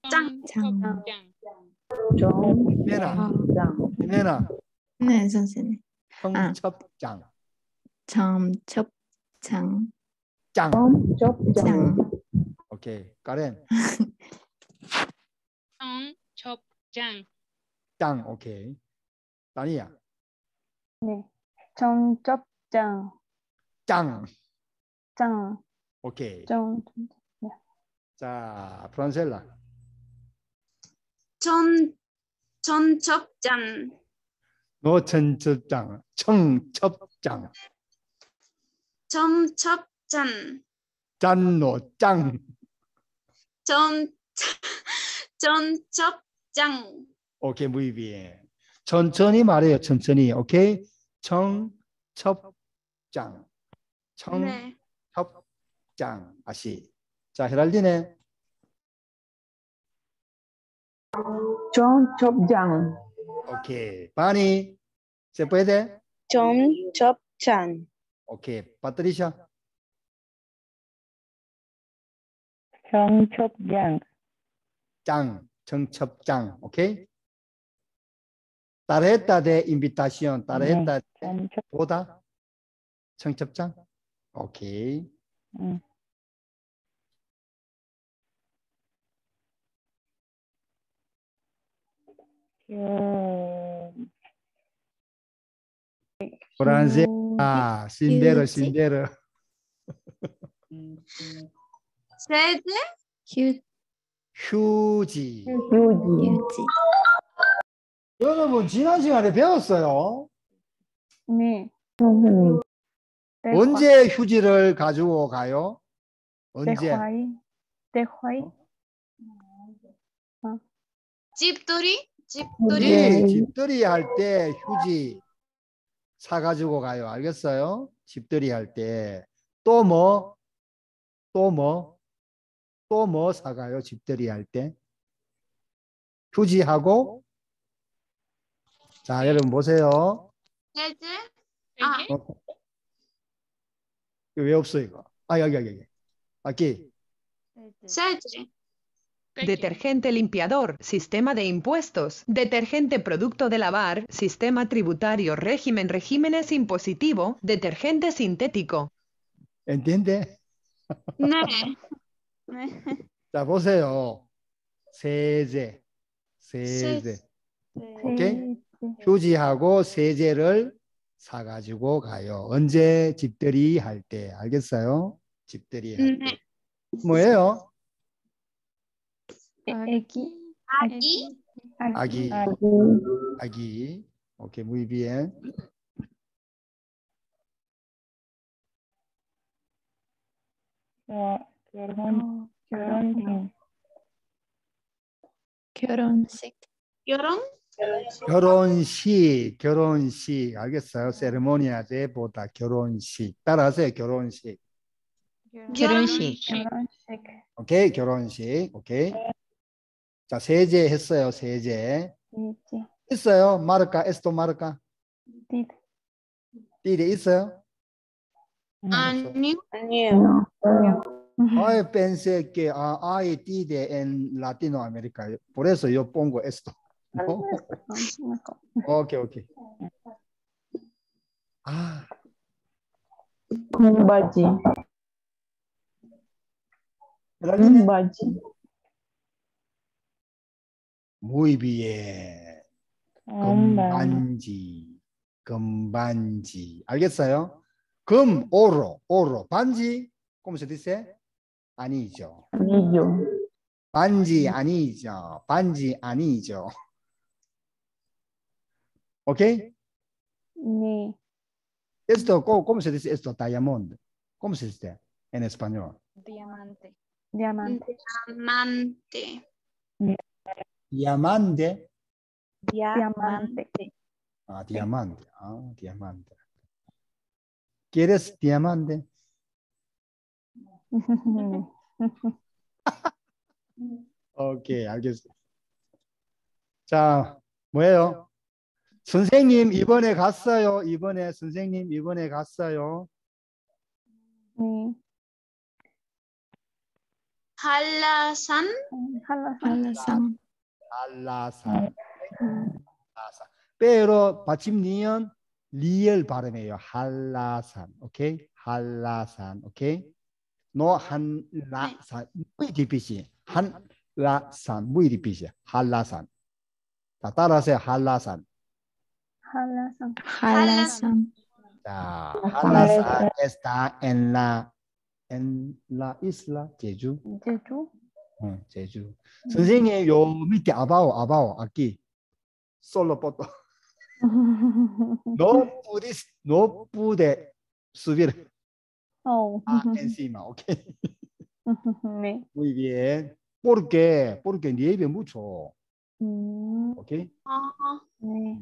장. 장. 장, 정, 이메나, 장. 이메나. 네, 선생님. 청첩장. 점, 첩, 장, 장. 정, 접, 장. 장. 오케이. 까렌. 정, 접, 장, 장. 오케이. 다니야. 네. 정, 접, 장. 장. 장, 오케이. 정, 자, 프란셀라. 전, 전첩장. 너 청첩장. 청첩장. 점첩장. 짠노 짱. 전, 전첩장. 오케이, muy bien. 천천히 말해요. 천천히. 오케이. 청첩장. 네. 청첩장. 아시. 자, 헤랄디네. 정, 접, 장. 오케이. 바니. ¿Se puede? 정, 접, 장. 오케이. 파트리샤. 정, 접, 장. 짱. 청첩장. 오케이. tarjeta de invitación. tarjeta de 정, 접, 보다. 청첩장. 오케이. 응. 음, 프란세. 음, 아, 신데르, 휴지? 신데르. 세대. 휴, 휴지. 휴지. 여러분 지난 시간에 배웠어요. 네. 선생님. 언제 휴지를 가지고 가요? 언제? 대화이. 대화이. 집돌이. 집돌이. 네. 집들이 할 때 휴지 사 가지고 가요. 알겠어요? 집들이 할 때. 또 뭐? 또 뭐? 또 뭐 사가요? 집들이 할 때? 휴지하고 자, 여러분 보세요. 세제. 아. 어. 이거 왜 없어 이거? 아, 여기 여기 여기. 아기. 세제. Detergente limpiador, sistema de impuestos. Detergente producto de lavar, sistema tributario, régimen, regímenes impositivo. Detergente sintético. ¿Entiende? 네. 네. 자, 보세요. 세제. 세제. 오케이? 휴지하고 세제를 사가지고 가요. 언제 집들이 할 때. 알겠어요? 집들이 할 때. 네. 뭐예요? 애기. 아기. 아기. 아기. 아기. 오케이, muy bien. 어, 결혼, 결혼식. 결혼식. 결혼. 결혼식, 결혼식. 알겠어요? 세레모니아 때보다 결혼식. 따라하세요, 결혼식. 결혼식. 결혼식. 오케이, 결혼식. 오케이. 자, 세제 했어요, 세제. 이제. 있어요? 마르카, 에스토 마르카. 띠. 띠리 있어요? 아니요. 아니에요. Ay, pensé que ah, hay tide en Latinoamérica. Por eso yo pongo esto. ¿no? Ok, ok. Ah, 공바지. 공바지. Muy bien. 금반지, 금반지. 알겠어요? 금, 오로, 오로. 반지, ¿cómo se dice? 아니죠. 아니죠. 반지 아니죠. 반지 아니죠. ¿Ok? 네. Esto, ¿cómo, cómo se dice esto? Diamond. ¿Cómo se dice en español? Diamante. 디아만테. Diamante. Diamante. Ah, diamante. Ah, diamante. ¿Quieres diamante? Ok, 알겠어. 자, 뭐예요? 선생님 이번에 갔어요. 이번에 선생님 이번에 갔어요. 네. 한라산. 한라산. 한라산. 한라산. 한라산. pero 받침 니은 리을 발음이에요. 한라산. 오케이? 한라산. 오케이? no 한라산. muy difícil. 한라산. muy difícil. 한라산. 자, 따라하세요. 한라산. 한라산. 한라산. 자, 한라산 está en la en la isla 제주. 제주. 응, 제주. 선생님 요 밑에 아바오 아바오 aquí. Solo poto. No pudiste, no pude subir 어. ah, encima, ¿ok? 네. Muy bien. ¿Por qué? Porque nieve mucho, 음. ¿ok? 아, 네.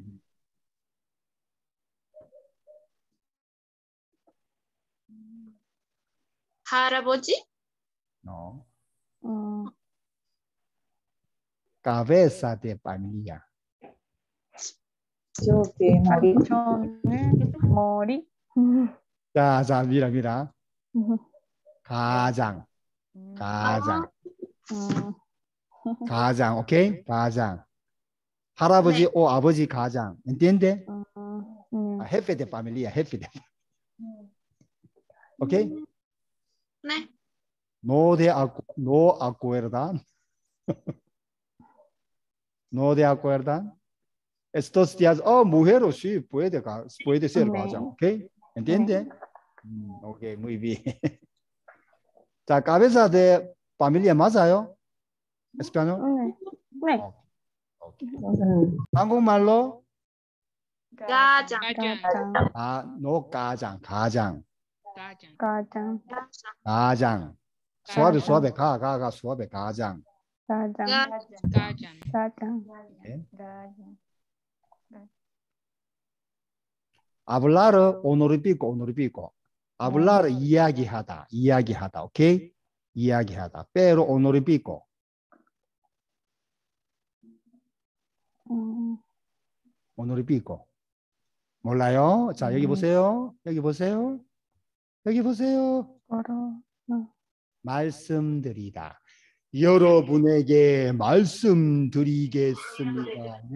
할아버지. No. 어. Cabeza de familia. 저기 저는 머리. 자, 자, 미라, 미라. 가장, 가장, 음. 가장, 오케이? 가장. 할아버지 오 아버지 가장. ¿Entiende? 음. Ah, Jefe de familia, jefe de. ¿Ok? 네. No de acu- no acuerdan. no de acuerdan. Estos días, oh, mujer, sí, puede, ca- puede ser 네. 가장. ¿Ok? ¿Entiende? Mm, ok, muy bien. 자, cabeza de familia 맞아요? español? 네. 네. 한국말로 가장. 가장. 아, no 가장, 가장, 가장. 가장. 가장. 수업에 수업에 가, 가, 가, 수업에 가장. 가장. 가장. 가장. 네. hablar honorifico, honorifico. hablar 이야기하다, 이야기하다, 오케이? 이야기하다. pero honorifico. 음. honorifico. 몰라요? 자, 여기 보세요. 여기 보세요. 여기 보세요. 걸어. 말씀드리다. 여러분에게 말씀드리겠습니다.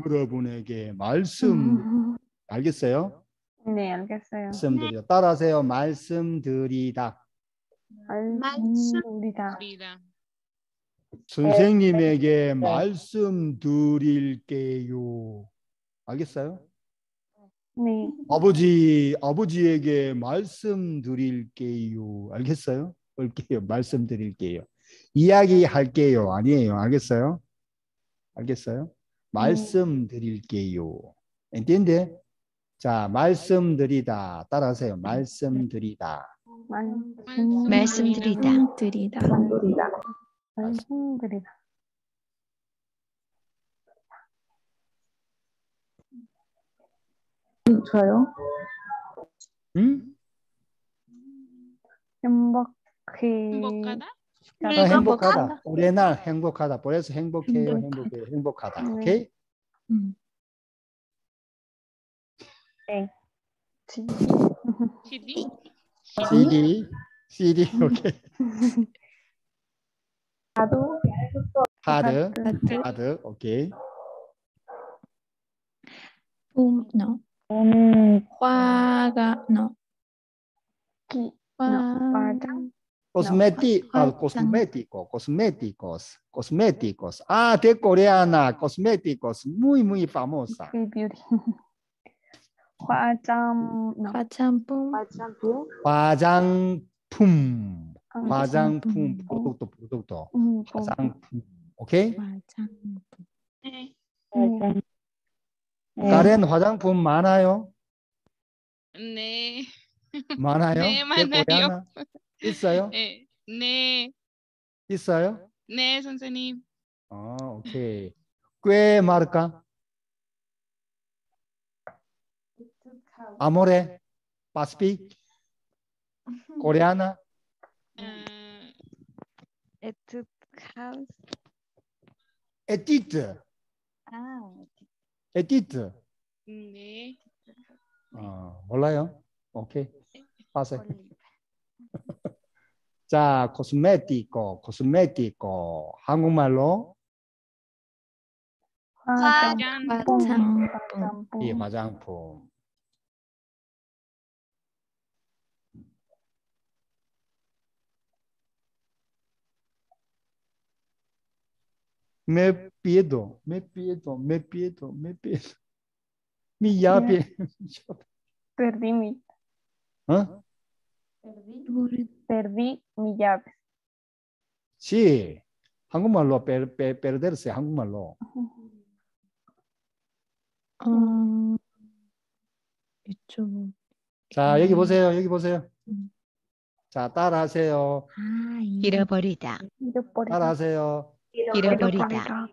여러분에게 말씀 알겠어요? 네, 알겠어요. 말씀드려. 따라하세요. 말씀드리다. 말씀드리다. 선생님에게 말씀드릴게요. 알겠어요? 네, 아버지, 아버지에게 말씀드릴게요. 알겠어요? 올게요. 말씀드릴게요. 이야기할게요. 아니에요. 알겠어요? 알겠어요? 말씀드릴게요. entiende? 자, 말씀드리다. 따라하세요. 말씀드리다. 말씀, 말씀드리다. 드리다. 말씀드리다. 저요? 응? 행복해. 행복하다? 아, 행복하다. 올해 날 행복하다. 그래서 행복해요. 행복해요. 행복하다. 네. 오케이? 음. 지- CD? CD, CD, 오케이. 하드, 하트. 하드, 오케이. 봄, no. 저는 화가, no. 기, 화, 화장. Cosmético, ah, 화장. cosmético, cosméticos, cosméticos. Ah, de coreana, cosméticos, muy, muy famosa. 그 뷰티. 화장. no. 화장품, 화장품, 아, 화장품, 화장품. producto, producto, 음, 뭐, 화장품. 오케이? 화장품. 네. 네. 다른 화장품 많아요? 네. 많아요? 네, 많아요. 있어요? 네. 네. 있어요? 네, 선생님. 아, 오케이. 꽤 Pacific, coreana, 어, 에투 하우스. Etite, 아, Etite. 네. 어, 몰라요? 오케이. 올리브. 자, 코스메티코, 코스메티코. 한국말로 화장. 화장품. 화장품. 이 화장품. Me pido, me pido, me pido, me pido. Mi llave. Perdí mi, ¿Ah? Perdí mi llave. Sí. 한국말로 per, per, perderse, 한국말로. 어, 이쪽. 자, 여기 보세요. 여기 보세요. 음. 자, 따라하세요. 아, 이 잃어버리다. 잃어버리다. 따라하세요. 잃어버리다. 잃어버리다.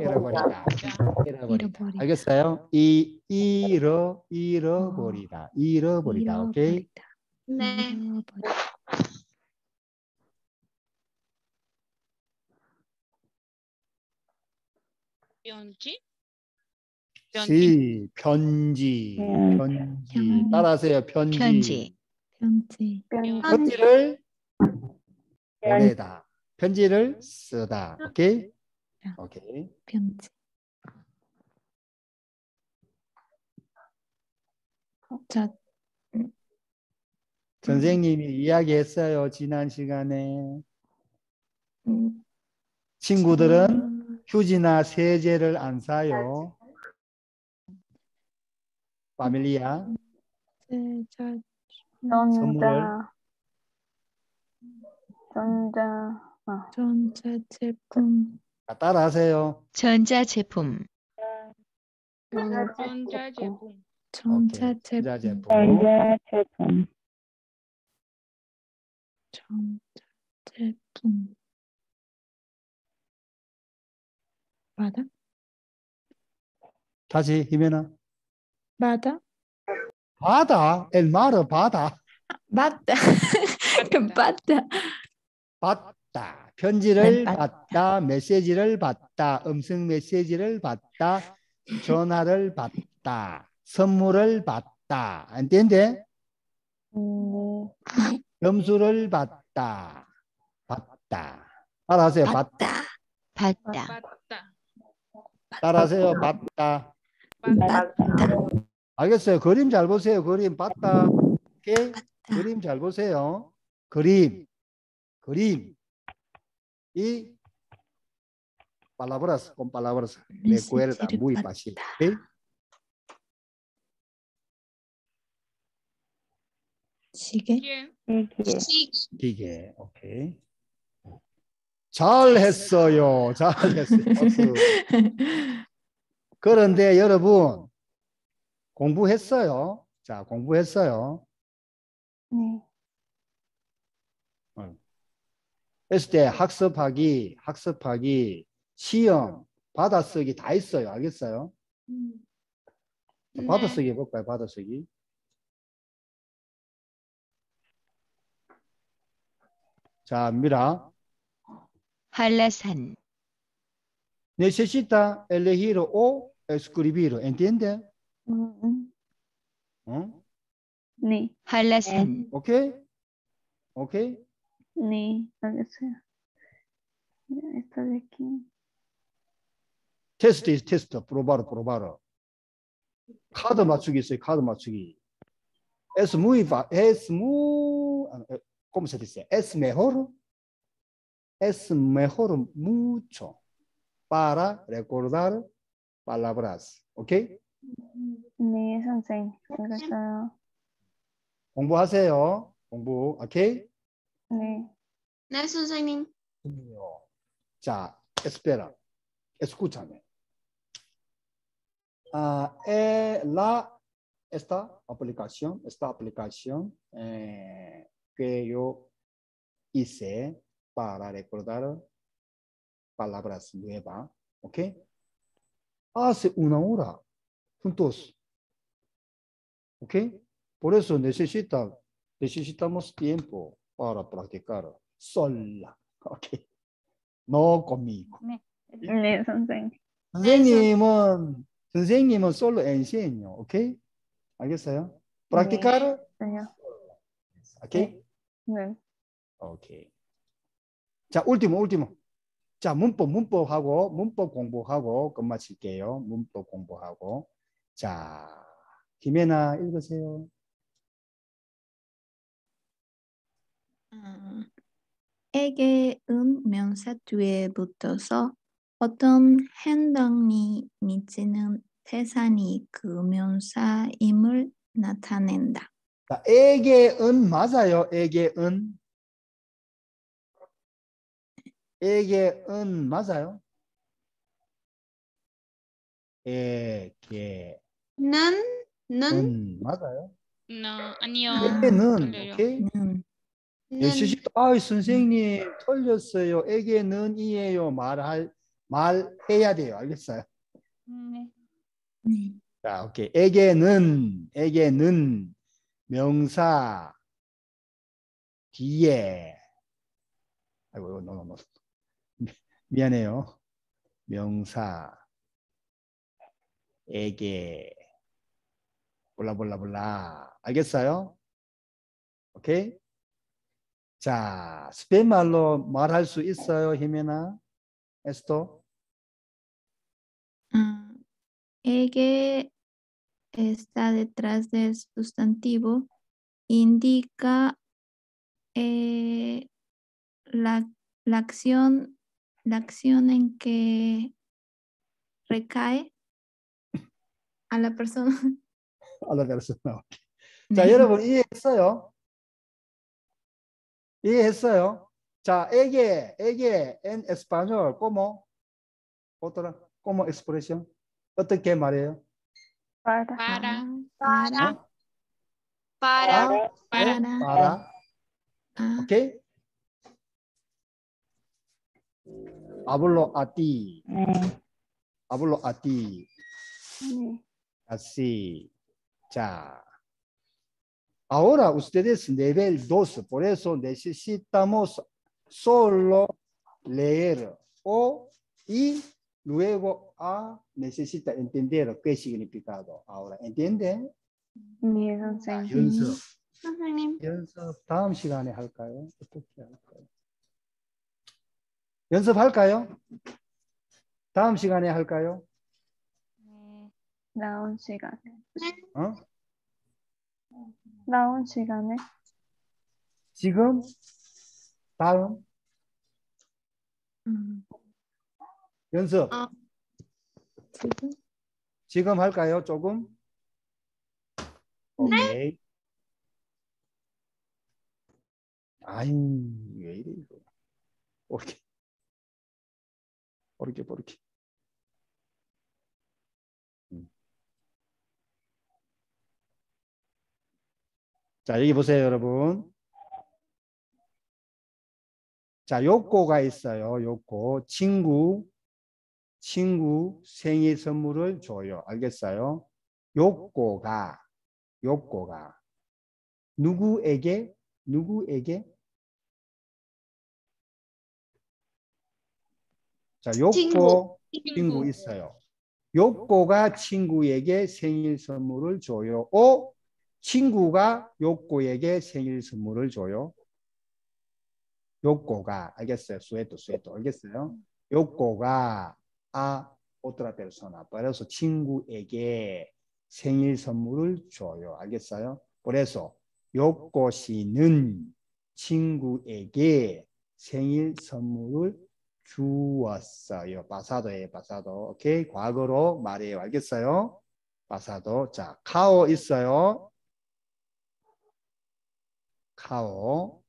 잃어버리다. 잃어버리다. 알겠어요? 이 잃어 잃어버리다. 잃어버리다. 오케이? 네. 잃어버리다. 편지? 시 편지? 편지. 음. 편지. 따라하세요. 편지. 편지. 편지. 편- 편지를 보내다. 편지를 쓰다. 오케이? 오케이. 편지. 자, 선생님이 이야기했어요. 지난 시간에. 음, 친구들은 휴지나 세제를 안 사요. 파밀리아. 제, 자, 전자. 전자. 아, 전자제품, 자, 따라하세요. 전자제품. 전자제품. 전자제품, 전자제품. 전자제품. 전자제품. 맞아? 다시 히메나. 맞아? 바다. 엘 마르 바다. 맞다. 그 맞다. 받다. 편지를 네, 받다. 메시지를 받다. 음성 메시지를 받다. 전화를 받다. 선물을 받다. entiende? 음, 점수를 받다. 받다. 따라하세요. 받, 받다. 받다. 받다. 따라하세요. 받다. 받다. 알겠어요. 그림 잘 보세요. 그림 받다. 오케이? 그림 잘 보세요. 그림. 그림. Y palabras con palabras recuerda 메시지를 muy fácil. ¿ok? 시계. 게. 시계. 기계. 오케이. 잘했어요. 잘했어요. 그런데 여러분 공부했어요. 자, 공부했어요. 네. 했을 때 학습하기, 학습하기, 시험, 받아쓰기 다 있어요. 알겠어요? 자, 네. 받아쓰기 해볼까요? 받아쓰기. 자, 미라. 한라산. Necesita elegir o escribir. ¿Entiende? 음, 음. ¿Oh? 네. 한라산. ¿Ok? ¿Ok? 네. 알겠어요. 네, Esta de aquí. 테스트 is 테스트. probar, probar. 카드 맞추기 있어요. 카드 맞추기. Es muy, es muy, ah, eh, ¿cómo se dice? Es mejor, es mejor mucho para recordar palabras. ¿Ok? 네, 선생님. 알겠어요. 공부하세요. 공부. 오케이? 네. 네, 선생님. 자, espera. Escúchame. Ah, eh, la, esta aplicación, esta aplicación eh, que yo hice para recordar palabras nuevas, ¿ok? Hace una hora juntos, ¿ok? Por eso necesita, necesitamos tiempo para practicar sola, ¿ok? No conmigo. 네, 선생님. 선생님은 선생님은 solo enseño, ¿ok? 알겠어요? practicar, 아니요. ¿ok? 네. 오케이. 자, último, último. 자, 문법, 문법하고 문법 공부하고 끝마칠게요. 문법 공부하고. 자, 김혜나 읽으세요. 아, 에게 은 명사 뒤에 붙어서 어떤 행동이 미치는 대상이 그 명사임을 나타낸다. 자, 에게 은 맞아요. 에게 은. 에게 은 맞아요. 에게은 는, 는, 맞아요. 나 아니요. 에게는 틀려요. 오케이. 는 예, 시식 아 선생님 틀렸어요. 에게는 이에요. 말할 말해야 돼요. 알겠어요? 네. 네. 자, 오케이. 에게는 에게는 명사 뒤에 아이고 이거 너무 너무 미안해요. 명사 에게 볼라볼라볼라 알겠어요? 오케이? 자, 스페인 말로 말할 수 있어요, 히메나? 에스토? Ah, egue está detrás del sustantivo, indica eh, la, la acción, la acción en que recae a la persona. 알라베르스나. 자, 네. 여러분 이해했어요? 이해했어요? 자, 에게, 에게, en español, ¿cómo? otra, ¿cómo expresión? 어떻게 말해요? Para. para, para, para, para, para, para, ah, ¿ok? Hablo a ti, 네. hablo a ti, 네. así. Ya. Ahora ustedes nivel 2, por eso necesitamos solo leer o y luego a necesita entender qué significado. Ahora, ¿entiende? 네, 선생님. 연습. 선생님. 연습 다음 시간에 할까요? 어떻게 할까요? 연습할까요? 다음 시간에 할까요? 네. 나온 시간에. 어? 나온 시간에. 지금? 다음? 음, 연습. 어. 지금 지금 할까요? 조금? 오케이. 아이, 왜 이래, 이거. 오케이. 모르게, 모르게. 음. 자, 여기 보세요, 여러분. 자, 욕고가 있어요. 욕고. 친구, 친구 생일 선물을 줘요. 알겠어요? 욕고가, 욕고가. 누구에게, 누구에게? 자, 욕고, 친구. 친구 있어요. 욕고가 친구에게 생일 선물을 줘요. 오, 친구가 욕고에게 생일 선물을 줘요. 욕고가 알겠어요. 수에도 수에도 알겠어요. 욕고가 a otra persona. 그래서 친구에게 생일 선물을 줘요. 알겠어요? 그래서 씨는 친구에게 생일 선물을 주었어요. 바사도예요. 바사도. 오케이. 과거로 말해요. 알겠어요? 바사도. 자, 카오 있어요. 카오.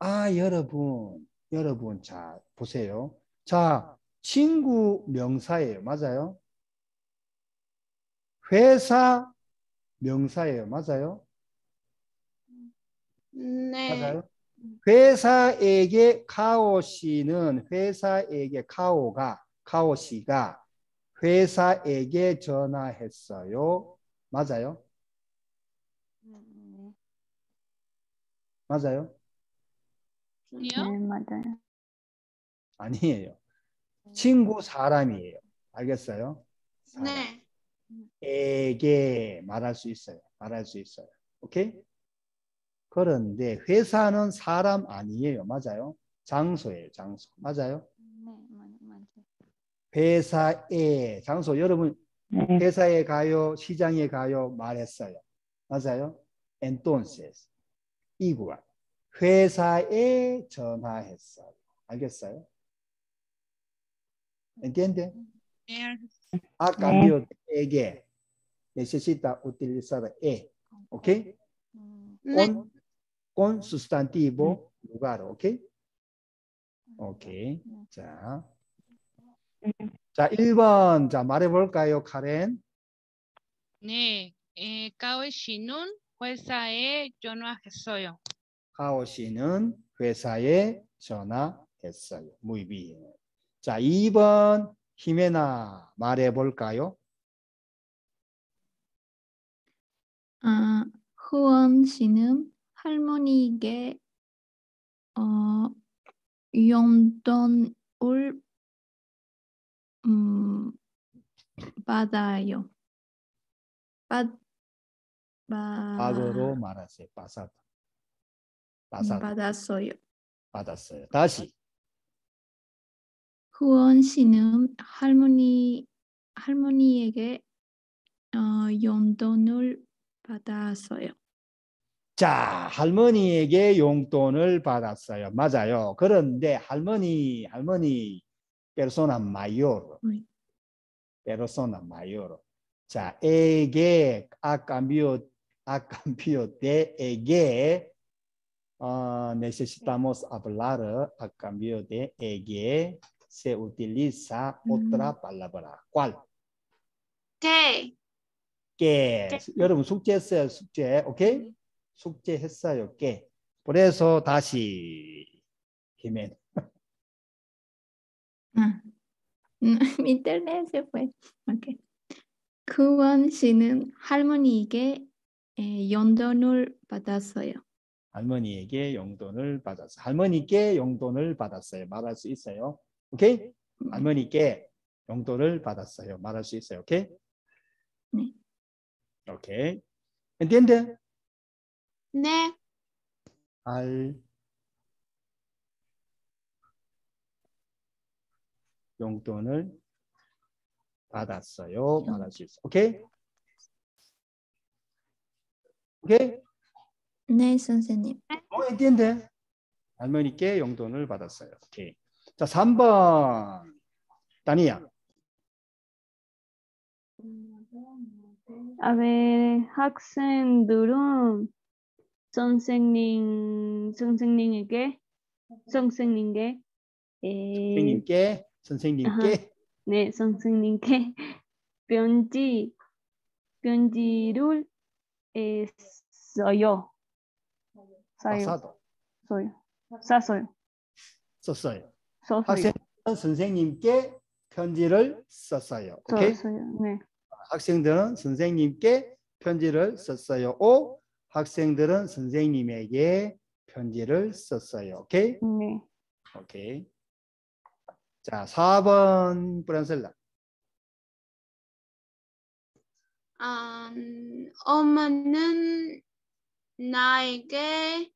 아, 여러분. 여러분, 자, 보세요. 자, 친구 명사예요. 맞아요? 회사 명사예요. 맞아요? 네. 맞아요? 회사에게 카오 씨는 회사에게 카오가 카오 씨가 회사에게 전화했어요. 맞아요? 네. 맞아요? 아니요. 네, 맞아요. 아니에요. 친구 사람이에요. 알겠어요? 사람. 네. 에게 말할 수 있어요. 말할 수 있어요. 오케이? 그런데 회사는 사람 아니에요. 맞아요? 장소예요. 장소. 맞아요? 네, 맞, 맞아요. 회사에 장소 여러분 네. 회사에 가요, 시장에 가요 말했어요. 맞아요? Entonces 이구가 회사에 전화했어요. 알겠어요? ¿Entiende? 네. A cambio de que necesita utilizar e. ¿Ok? 음, 네. Con, con sustantivo lugar. ¿Ok? Ok. 자. 자, 1번. 자, 말해볼까요, 카렌? 네. 에, 카오 씨는 회사에 전화했어요. 카오 씨는 회사에 전화했어요. Bien. 자, 2번. 히메나 말해 볼까요? 아, 후원 씨는 할머니에게 어, 용돈을 음, 받아요. 받, 받, 과거로 말하세요. 빠사다. 빠사다. 받았어요. 받았어요. 다시. 후원 씨는 할머니 할머니에게 어, 용돈을 받았어요. 자, 할머니에게 용돈을 받았어요. 맞아요. 그런데 할머니, 할머니, persona mayor, 음. persona mayor. 자, 에게, a cambio, a cambio de e게, 어, necesitamos hablar, a cambio de e게, se utiliza otra palabra. ¿Cuál? 게. 깨. 여러분 숙제했어요. 숙제. 오케이? 숙제했어요. 깨. 그래서 다시 히멘. 아, 음, 인터넷 se fue. 오케이. 후원 씨는 할머니에게 에, 용돈을 받았어요. 할머니에게 용돈을 받았어요. 할머니께 용돈을 받았어요. 말할 수 있어요. 오케이? 네. 할머니께 용돈을 받았어요. 말할 수 있어요. 오케이? 네. 오케이. entiende? 네. 알 용돈을 받았어요. 말할 수 있어. 오케이? 네. 오케이? 네, 선생님. 어, entiende? 할머니께 용돈을 받았어요. 오케이. 자, 3번. 다니야. A ver, 학생들은 선생님, 선생님에게, 선생님께, 에, 선생님께 선생님께 네, 선생님께 편지, 편지를 에, 써요. 사도 써요. 쌌어요. 썼어요. 썼어요. 학생은 선생님께 편지를 썼어요. 오케이? 썼어요. 네. 학생들은 선생님께 편지를 썼어요. 오, 학생들은 선생님에게 편지를 썼어요. 오케이? 네. 오케이. 자, 4번 브란셀라. 음, 엄마는 나에게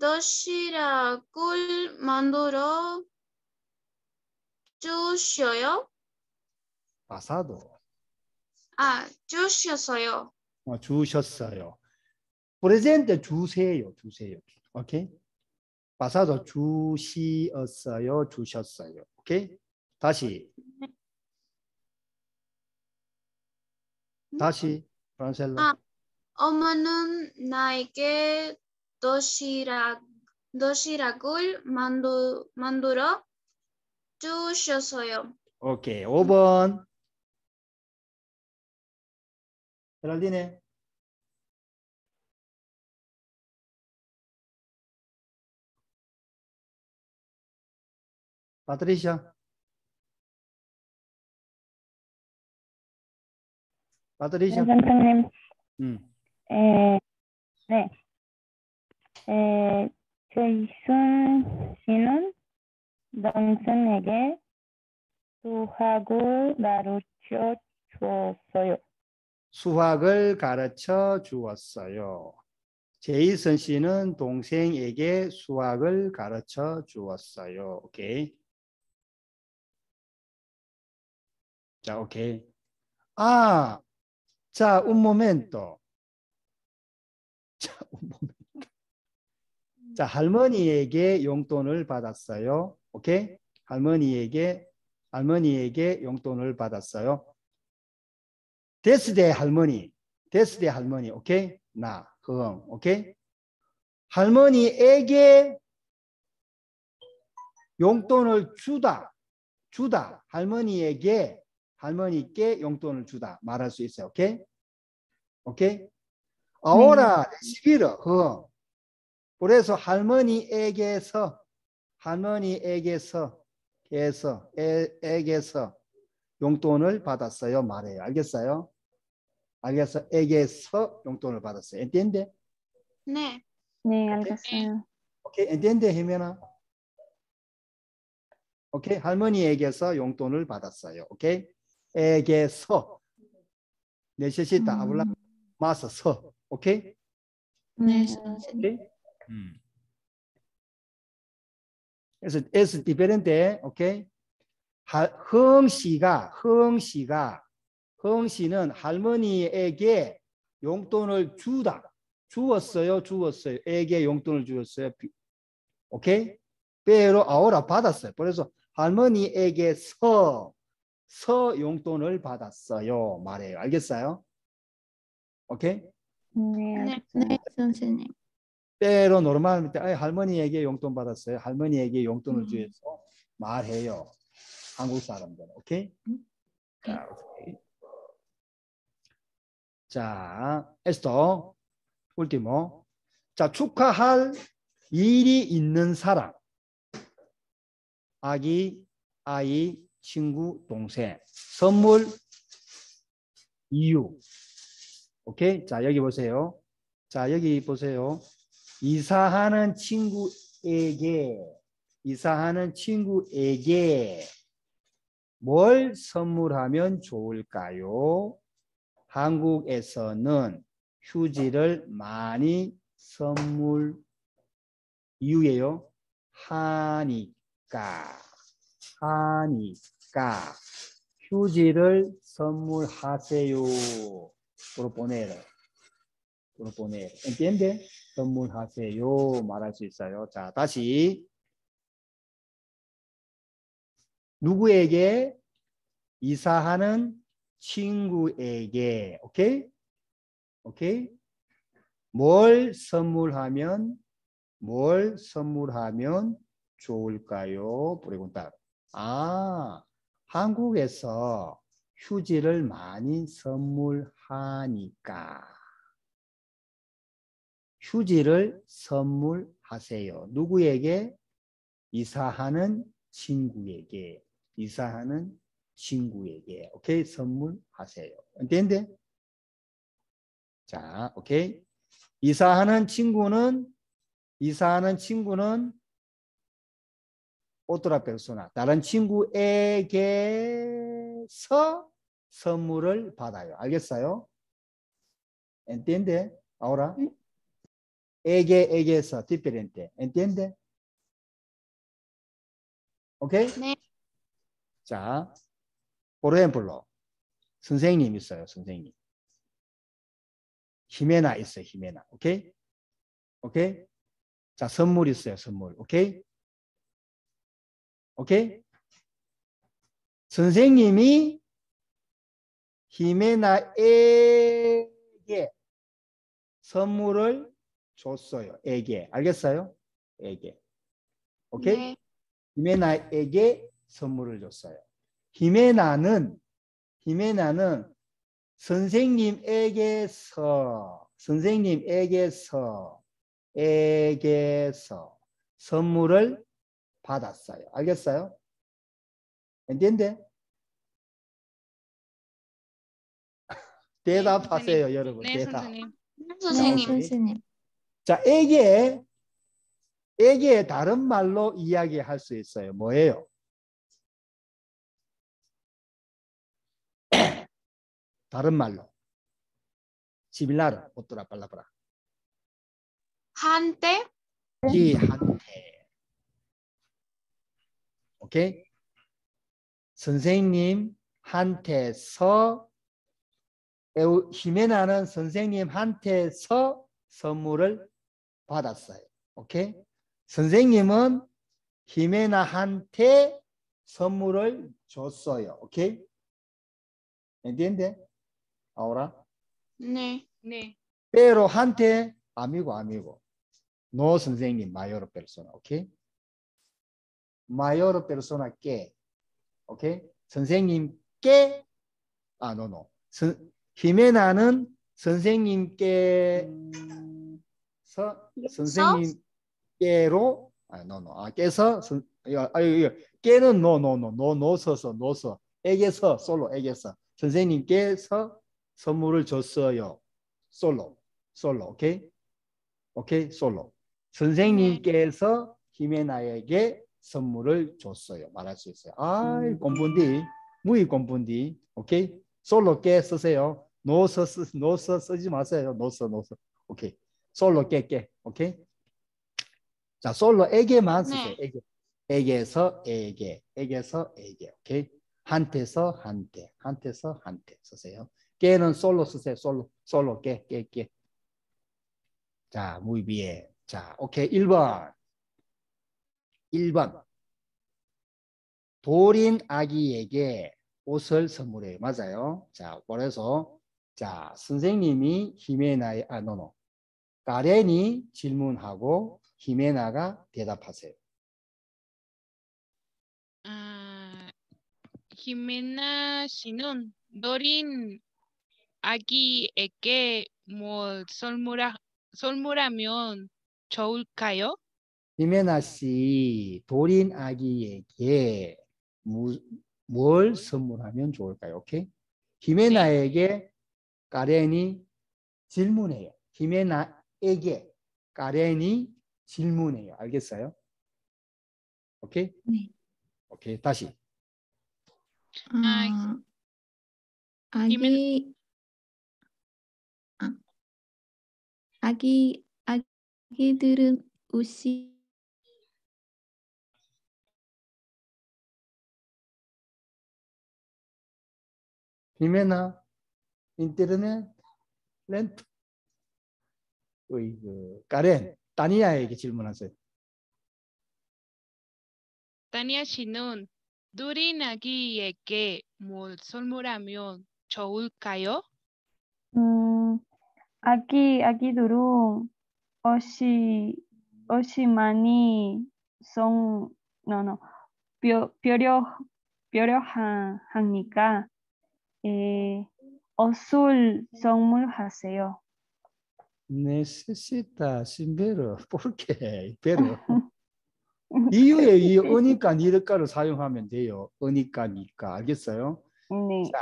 도시락을 만들어 주셔요? 아사도 아, 주셨어요. 어, 주셨어요. 프레젠트 주세요. 주세요. 오케이? 바사도 주시었어요. 주셨어요. 오케이? 다시. 다시 프란셀라. 아. 엄마는 나에게 도시락, 도시락을 만두, 만들어 주셨어요. 오케이. 5번. 헤랄디네. 파트리샤. 네, 파트리샤. 선생님, 음. 에, 네. 에, 제이슨 씨는 동생에게 수학을 가르쳐 주었어요. 수학을 가르쳐 주었어요. 제이슨 씨는 동생에게 수학을 가르쳐 주었어요. 오케이. 자, 오케이. 아, 자, un momento. 자. 자, 할머니에게 용돈을 받았어요. 오케이? 할머니에게 할머니에게 용돈을 받았어요. 데스데 할머니, 데스데 할머니, 오케이? 나, 흥, 오케이? 할머니에게 용돈을 주다, 주다, 할머니에게, 할머니께 용돈을 주다 말할 수 있어요, 오케이? 오케이? 아오라, 시비르, 흥. 그래서 할머니에게서, 할머니에게서, 에서, 에, 에게서 용돈을 받았어요 말해요. 알겠어요? 알겠어? 에게서 용돈을 받았어요. entiende? 네. 네, 알겠어요. 오케이, entiende, 히메나? 오케이, 할머니에게서 용돈을 받았어요. 오케이, 에게서 necesita hablar más 서. 오케이? 네, 선생님. 오케이? 음. 그래서 es diferente, 오케이? 하, 흥 씨가 흥 씨가 흥 씨는 할머니에게 용돈을 주다 주었어요, 주었어요. 에게 용돈을 주었어요. 비- 오케이? pero ahora 받았어요. 그래서 할머니에게서 서 용돈을 받았어요. 말해요. 알겠어요? 오케이? 네, 네. 네, 선생님. 때로 노르말mente 아이, 할머니에게 용돈 받았어요. 할머니에게 용돈을 음. 주어서 말해요. 한국 사람들은 오케이? 자, 오케이. 자, esto último. 자, 축하할 일이 있는 사람. 아기, 아이, 친구, 동생. 선물, 이유. 오케이? 자, 여기 보세요. 자, 여기 보세요. 이사하는 친구에게 이사하는 친구에게 뭘 선물하면 좋을까요? 한국에서는 휴지를 많이 선물 이유예요. 하니까 선물하니까 휴지를 선물하세요. Proponer. proponer. ¿Entiende? 선물하세요. 말할 수 있어요. 자, 다시. 누구에게? 이사하는 친구에게. 오케이? 오케이? 뭘 선물하면 뭘 선물하면 좋을까요? preguntar. 아, 한국에서 휴지를 많이 선물하니까 휴지를 선물하세요. 누구에게? 이사하는 친구에게. 이사하는 친구에게. 오케이? 선물하세요. ¿Entiende? 자, 오케이? 이사하는 친구는 이사하는 친구는 otra persona 다른 친구에게서 선물을 받아요. 알겠어요? ¿Entiende? Ahora 에게 에게서 diferente. ¿Entiende? 오케이? 네. 자, por ejemplo 선생님 있어요. 선생님. 히메나 있어요. 히메나. 오케이? 오케이? 자, 선물 있어요. 선물. 오케이? 오케이? 선생님이 히메나에게 선물을 줬어요. 에게. 알겠어요? 에게. 오케이? 네. 히메나에게 선물을 줬어요. 히메나는 히메나는 선생님에게서 선생님에게서 에게서 선물을 받았어요. 알겠어요? ¿Entiende? 대답하세요, 선생님. 여러분. 네, 대답. 선생님. 선생님. 오케이. 선생님. 자, 에게 에게 다른 말로 이야기할 수 있어요. 뭐예요? 다른 말로. similar, otra palabra. 한때 이 한테. 오케이? 선생님 한테서 에우- 히메나는 선생님한테서 선물을 받았어요. 오케이? 선생님은 히메나한테 선물을 줬어요. 오케이? ¿Entiende? Ahora. 네. 네. pero 한테 amigo amigo. No 선생님 mayor persona. 오케이? mayor persona que. 오케이? 선생님께 아, no, no. 선, 히메나는 선생님께 서 선생님께로 아, no. 아, 이거, 아, 이거, 깨는 써서, no 써. 에게서, 솔로, 에게서. 선생님께서 선물을 줬어요. 솔로, 솔로, 오케이? 오케이, 솔로. 선생님께서 히메나에게 선물을 줬어요. 말할 수 있어요. 아, 꼼분디, 무이 꼼분디, 오케이? 솔로 깨 쓰세요. 노서 쓰, 노서 쓰지 마세요. 노서, 노서. 오케이. 솔로 깨, 깨, 오케이? 자, 솔로 에게만 쓰세요. 네. 에게. 에게서 에게, 에게서 에게, 오케이? 한테서 한테, 한테서 한테 쓰세요. 깨는 솔로 쓰세요. 솔로, 솔로 깨, 깨, 깨. 자, bien. 자, 오케이. 1번. 1번. 돌인 아기에게 옷을 선물해요. 맞아요. 자, 그래서 자, 선생님이 히메나의 아, 노노. 가렌이 질문하고 히메나가 대답하세요. 아, 히메나 씨는 노린 아기에게 뭐 선물하, 선물하면 좋을까요? 히메나 씨, 돌인 아기에게 무, 뭘 선물하면 좋을까요? 오케이? 히메나에게 가렌이 질문해요. 히메나에게 가렌이 질문해요. 알겠어요? 오케이? 네. 오케이. 다시. 아, 아기 아, 아기 아기들은 옷이 히메나 인터넷 렌트 그 까렌 따니아에게 질문하세요. 다니아 씨는 누린 아기에게 뭘 선물하면 좋을까요? 음, 아기, 아기들은 옷이, 옷이 많이 성, no, no, 뼈, 뼈려, 뼈려 하니까, 예, 옷을 선물하세요. Necesita sin pero. ¿Por qué? Pero. 이유에 이 으니까 니르까를 사용하면 돼요. 으니까니까. 알겠어요? 네. 자,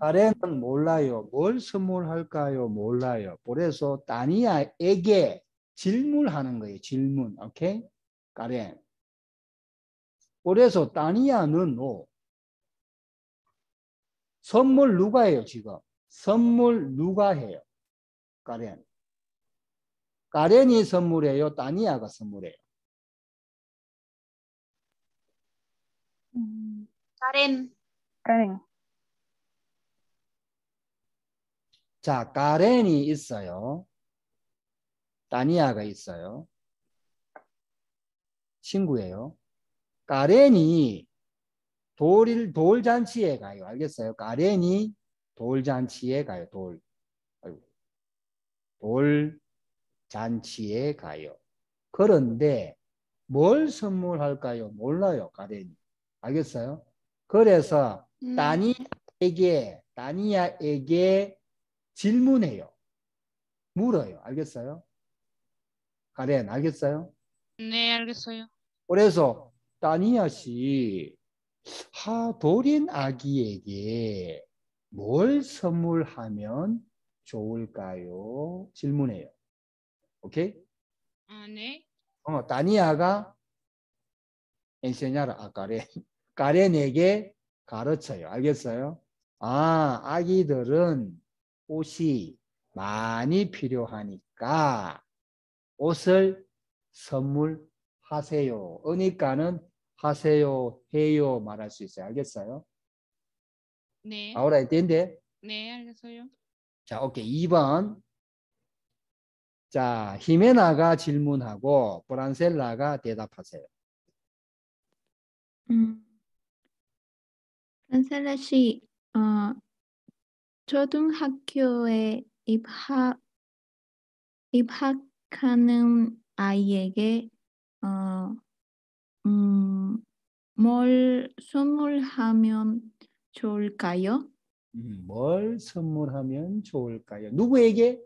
카렌은 몰라요. 뭘 선물할까요? 몰라요. 그래서 다니아에게 질문하는 거예요. 질문. 오케이? 카렌. 그래서 다니아는 뭐 선물 누가 해요, 지금? 선물 누가 해요? 카렌. 카렌이 선물해요. 다니아가 선물해요. 음, Karen. Karen. 자, 카렌이 있어요. 다니아가 있어요. 친구예요. 카렌이 돌, 돌잔치에 가요. 알겠어요? 카렌이 돌잔치에 가요. 돌. 돌잔치에 가요. 그런데 뭘 선물할까요? 몰라요. 카렌이. 알겠어요? 그래서 음, 다니아에게 다니아에게 질문해요. 물어요. 알겠어요? 카렌 알겠어요? 네, 알겠어요. 그래서 다니아 씨, 하 도린 아기에게 뭘 선물하면 좋을까요? 질문해요. 오케이? 아, 네. 어, 다니아가 enseñar a Karen. 카렌에게 가르쳐요. 알겠어요? 아, 아기들은 옷이 많이 필요하니까 옷을 선물하세요. 그러니까는 하세요, 해요 말할 수 있어요. 알겠어요? 네. Ahora entiende? 네, 알겠어요. 자, 오케이. 2번. 자, 히메나가 질문하고 브란셀라가 대답하세요. 음, 란셀라 씨, 어, 초등학교에 입학, 입학하는 아이에게, 어, 음, 뭘 선물하면 좋을까요? 음, 뭘 선물하면 좋을까요? 누구에게?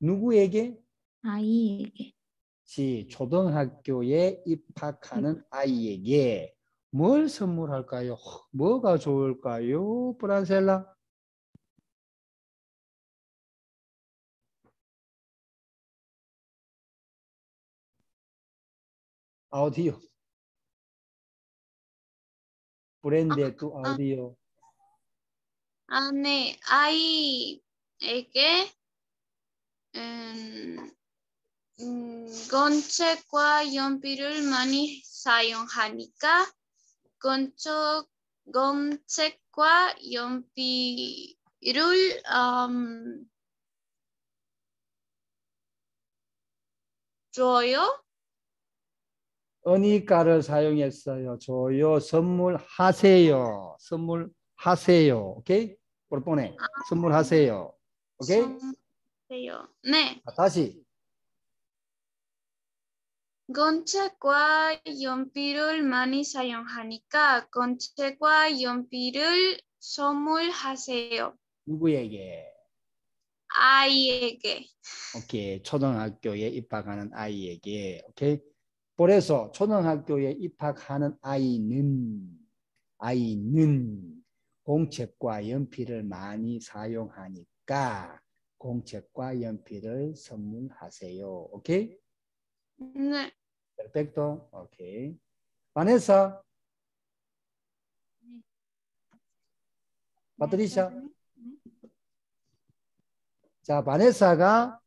누구에게? 아이에게. 시 초등학교에 입학하는 아이에게 뭘 선물할까요? 뭐가 좋을까요? 브란셀라? 아우디오. 브랜드 또 아우디오. 아, 네. 아이에게 음, 음, 건책과 연필 언니가를 사용했어요. 줘요. 선물하세요. 선물하세요. 오케이? 뽀뽀네. 선물하세요. 오케이? 선물해요. 네. 자, 다시. 건책과 연필을 많이 사용하니까 건책과 연필을 선물하세요. 누구에게? 아이에게. 오케이. 초등학교에 입학하는 아이에게. 오케이? 그래서 초등학교에 입학하는 아이는 아이는 공책과 연필을 많이 사용하니까 공책과 연필을 선물하세요. 오케이? 네. Perfecto. 오케이. 바네사. 파트리샤. 자, 바네사가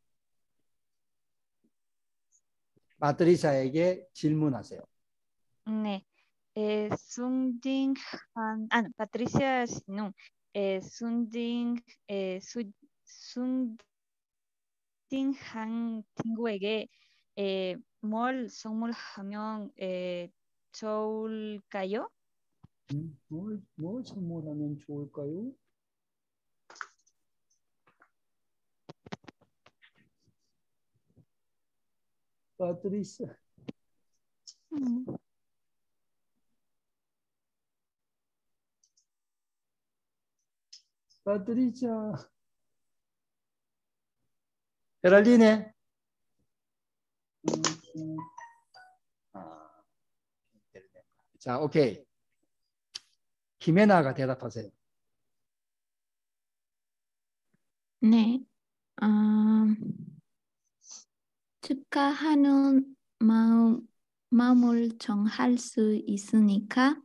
파트리샤에게 질문하세요. 네. eh, Sunding ah, no, Patricia Sinun, eh, Sunding, eh, Su- Sunding Han 친구에게 예, 뭘 선물하면 예, 좋을까요? 음, 뭘, 뭘 선물하면 좋을까요? 파트리샤. 파트리샤. 헤랄리네. 아, 자, 오케이. 히메나가 대답하세요. 네. 아, 축하하는 마음, 마음을 정할 수 있으니까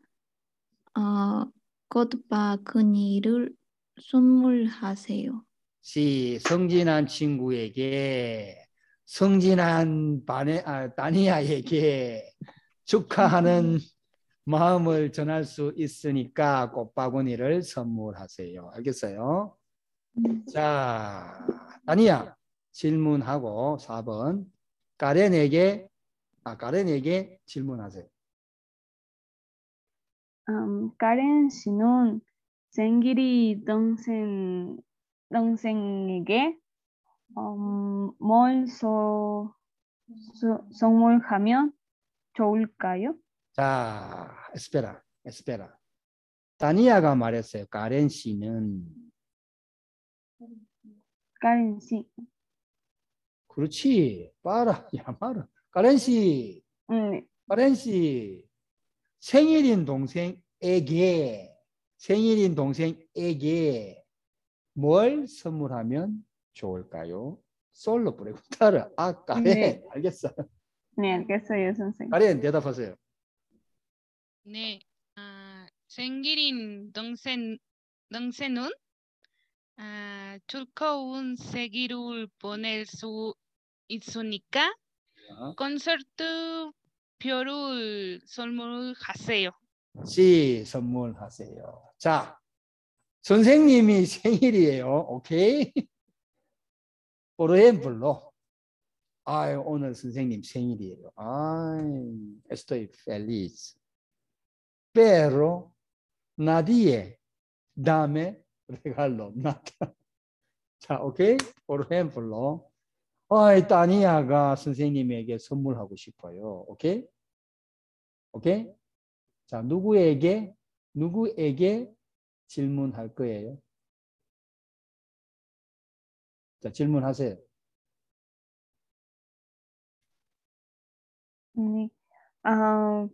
어, 꽃바 그니를 선물하세요. 시 성진한 친구에게 성진한 바네, 아, 다니아에게 축하하는 마음을 전할 수 있으니까 꽃바구니를 선물하세요. 알겠어요? 자, 다니아 질문하고 4번 가렌에게 아 가렌에게 질문하세요. 음, 카렌 씨는 생길이 동생 동생에게 음, 뭘 소, 소, 선물하면 좋을까요? 자, 에스페라, 에스페라. 다니아가 말했어요. 가렌 씨는 카렌 씨. 그렇지. 봐라. 야, 봐라. 가렌 씨, 음, 가렌 씨 생일인 동생에게 생일인 동생에게 뭘 선물하면 좋을까요? 솔로 프레군타르. 아, 가렌. 네. 알겠어. 네, 알겠어요, 선생님. 가렌 대답하세요. 네. 아, 생일인 동생, 동생은 아, 즐거운 생일을 보낼 수 자, 콘서트 표를 선물하세요. 씨 선물하세요. 자, 선생님이 생일이에요. 오케이? Ejemplo, ay, 오늘 선생님 생일이에요. Ay, estoy feliz. Pero nadie dame regalo, nada. 자, 오케이? Por ay, 따니아가 선생님에게 선물하고 싶어요. 오케이? 오케이? 자, 누구에게, 누구에게 질문할 거예요? 자, 질문하세요. 네. 아,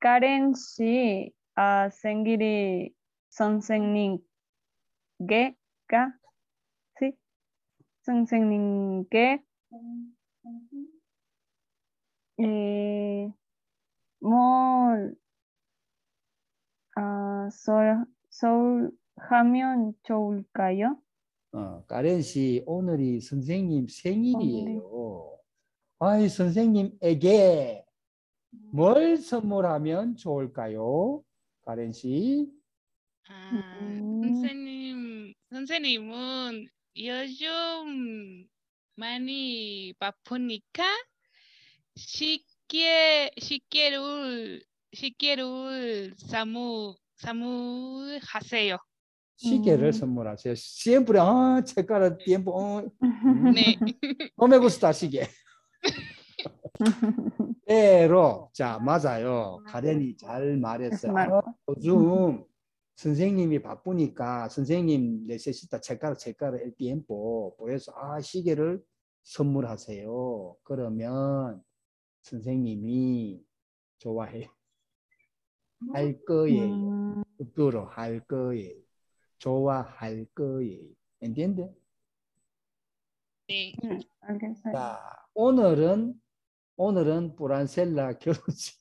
카렌 씨 아, 생일이 선생님께가? 선생님께 예, 뭘 아, sol, sol 하면 좋을까요? 어, 가렌 씨, 오늘이 선생님 생일이에요. 아이, 선생님에게 뭘 선물하면 좋을까요? 가렌 씨. 아, 음. 선생님, 선생님은 요즘 많이 바쁘니까 쉽게, 쉽게를, 쉽게를 사무, 사무 하세요. 시계를 음. 선물하세요. siempre, 아, checar tiempo. 어, 네. no me gusta 시계. pero, 자, 맞아요. 가렌이 잘 말했어요. 말- 아, 요즘 선생님이 바쁘니까 선생님 necesita checar, checar el tiempo. 그래서 아, 시계를 선물하세요. 그러면 선생님이 좋아해요. 할 거예요. 음, futuro 할 거예요. 좋아할 거예요. entiende? 네. 음, 알겠어요. 자, 오늘은 오늘은 브란셀라 결혼식.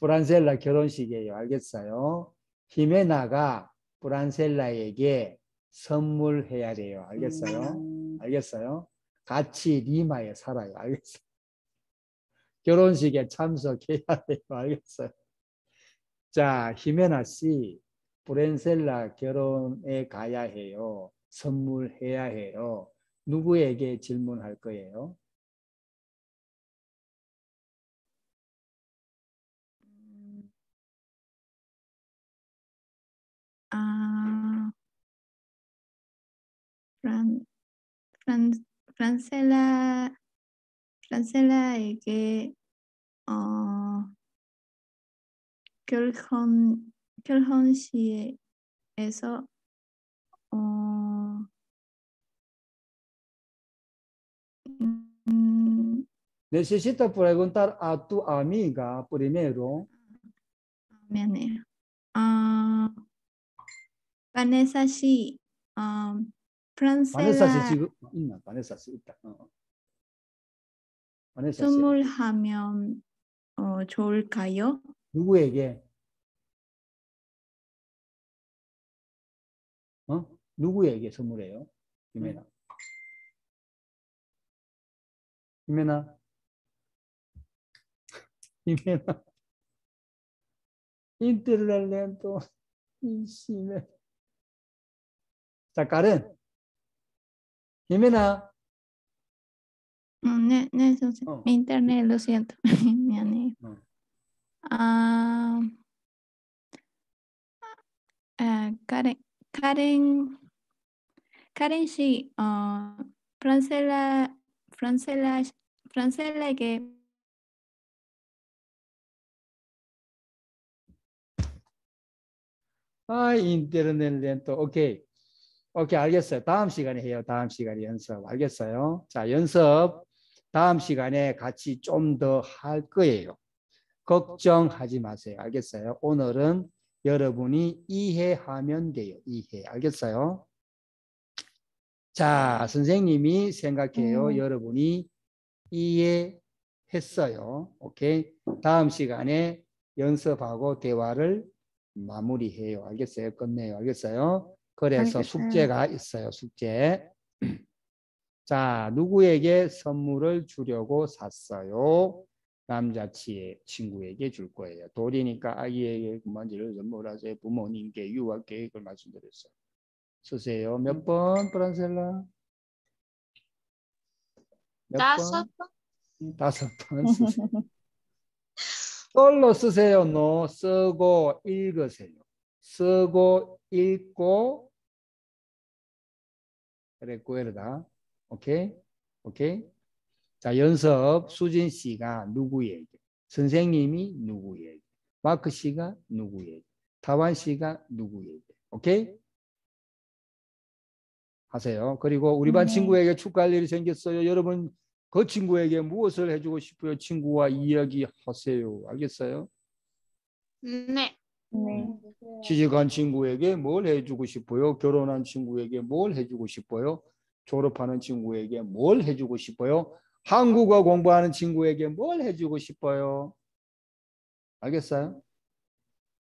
브란셀라 결혼식이에요. 알겠어요? 히메나가 브란셀라에게 선물해야 돼요. 알겠어요? 알겠어요? 같이 리마에 살아요. 알겠어요? 결혼식에 참석해야 돼요. 알겠어요? 자, 히메나 씨, 브렌셀라 결혼에 가야 해요. 선물해야 해요. 누구에게 질문할 거예요? 아, 프란, 프란, 프란셀라, 프란셀라에게 어, 결혼, 결혼식에서 어, 음, Necesita preguntar a tu amiga primero. 미안해요. 아, 바네사 씨, 어, 바네사 프란셀라 씨 지금 있나? 바네사 씨 있다. 어. 바네사 씨 선물하면 어, 좋을까요? 누구에게? 어? 누구에게 선물해요? 인텔랄렌토 인심에. 자, 까렌. 히메 나. 음, 네, 네, 선생님. 어. 인터넷, lo siento. 미안해요. 어. 아, 아, 카렌, 카렌, 카렌 씨, 어, 프 오케이. 알겠어요. 다음 시간에 해요. 다음 시간에 연습. 알겠어요? 자, 연습 다음 시간에 같이 좀 더 할 거예요. 걱정하지 마세요. 알겠어요? 오늘은 여러분이 이해하면 돼요. 이해. 알겠어요? 자, 선생님이 생각해요. 음. 여러분이 이해했어요. 오케이. 다음 시간에 연습하고 대화를 마무리해요. 알겠어요? 끝내요. 알겠어요? 그래서 알겠어요. 숙제가 있어요. 숙제. 자, 누구에게 선물을 주려고 샀어요? 남자친구의 친구에게 줄 거예요. 돌이니까 아기에게 그만지를 선물하세요. 부모님께 유학 계획을 말씀드렸어요. 쓰세요. 몇 번, 프란셀라? 몇 다섯 번? 다섯 번 쓰세요. 솔로 쓰세요. 노 쓰고 읽으세요. 쓰고 읽고 recuerda. 오케이? 오케이? 자, 연습 수진 씨가 누구에게? 선생님이 누구에게? 마크 씨가 누구에게? 타완 씨가 누구에게? 오케이? 하세요. 그리고 우리 반 네. 친구에게 축하할 일이 생겼어요. 여러분 그 친구에게 무엇을 해주고 싶어요? 친구와 이야기하세요. 알겠어요? 네. 네. 취직한 친구에게 뭘 해주고 싶어요? 결혼한 친구에게 뭘 해주고 싶어요? 졸업하는 친구에게 뭘 해주고 싶어요? 한국어 공부하는 친구에게 뭘 해주고 싶어요? 알겠어요?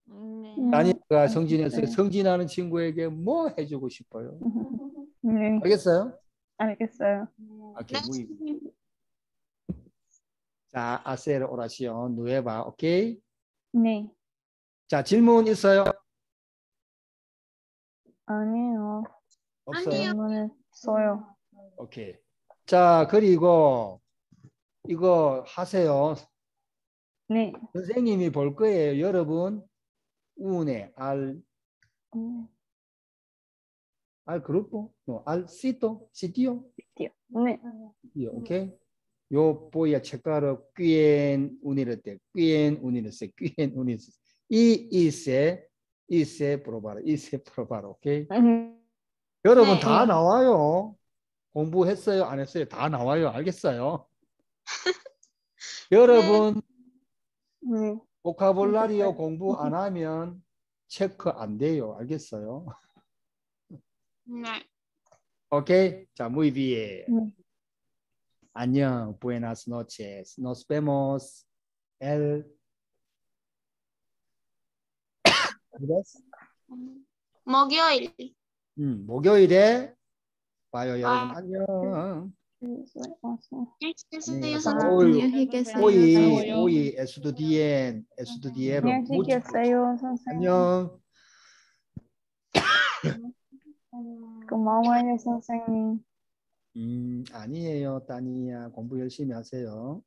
네. 다니가 성진했어요. 알겠어요. 성진하는 친구에게 뭐 해주고 싶어요? 네. 알겠어요? 알겠어요. 오케이, muy bien. 자, hacer oración nueva, 오케이? 네. 자, 질문 있어요? 아니요. 없어요? 아니요. 질문을 써요. 오케이. 자, 그리고 이거 하세요. 네. 선생님이 볼 거예요. 여러분, une al, 음, al grupo, no, al sitio, sitio, 네. sitio, ¿ok? Yo voy a checar quién unirte, quién unirse, quién unirse. Y hice, hice probar, hice probar, ¿ok? 음, 여러분 네. 다 나와요. 공부했어요? 안 했어요? 다 나와요. 알겠어요? 여러분 네. 보카볼라리오 알겠어요. 공부 안 하면 체크 안 돼요. 알겠어요? 네. 오케이? 자, muy bien. 네. 안녕. Buenas noches. Nos vemos el 목요일. 음, 목요일에 봐요, 여러분. 아. 안녕. 안녕히 아, 계세요. 오이. 오이, 에스도디엔, 에스도디에로. 안녕. 고마워요, 선생님. 음, 아니에요, 따니야. 공부 열심히 하세요.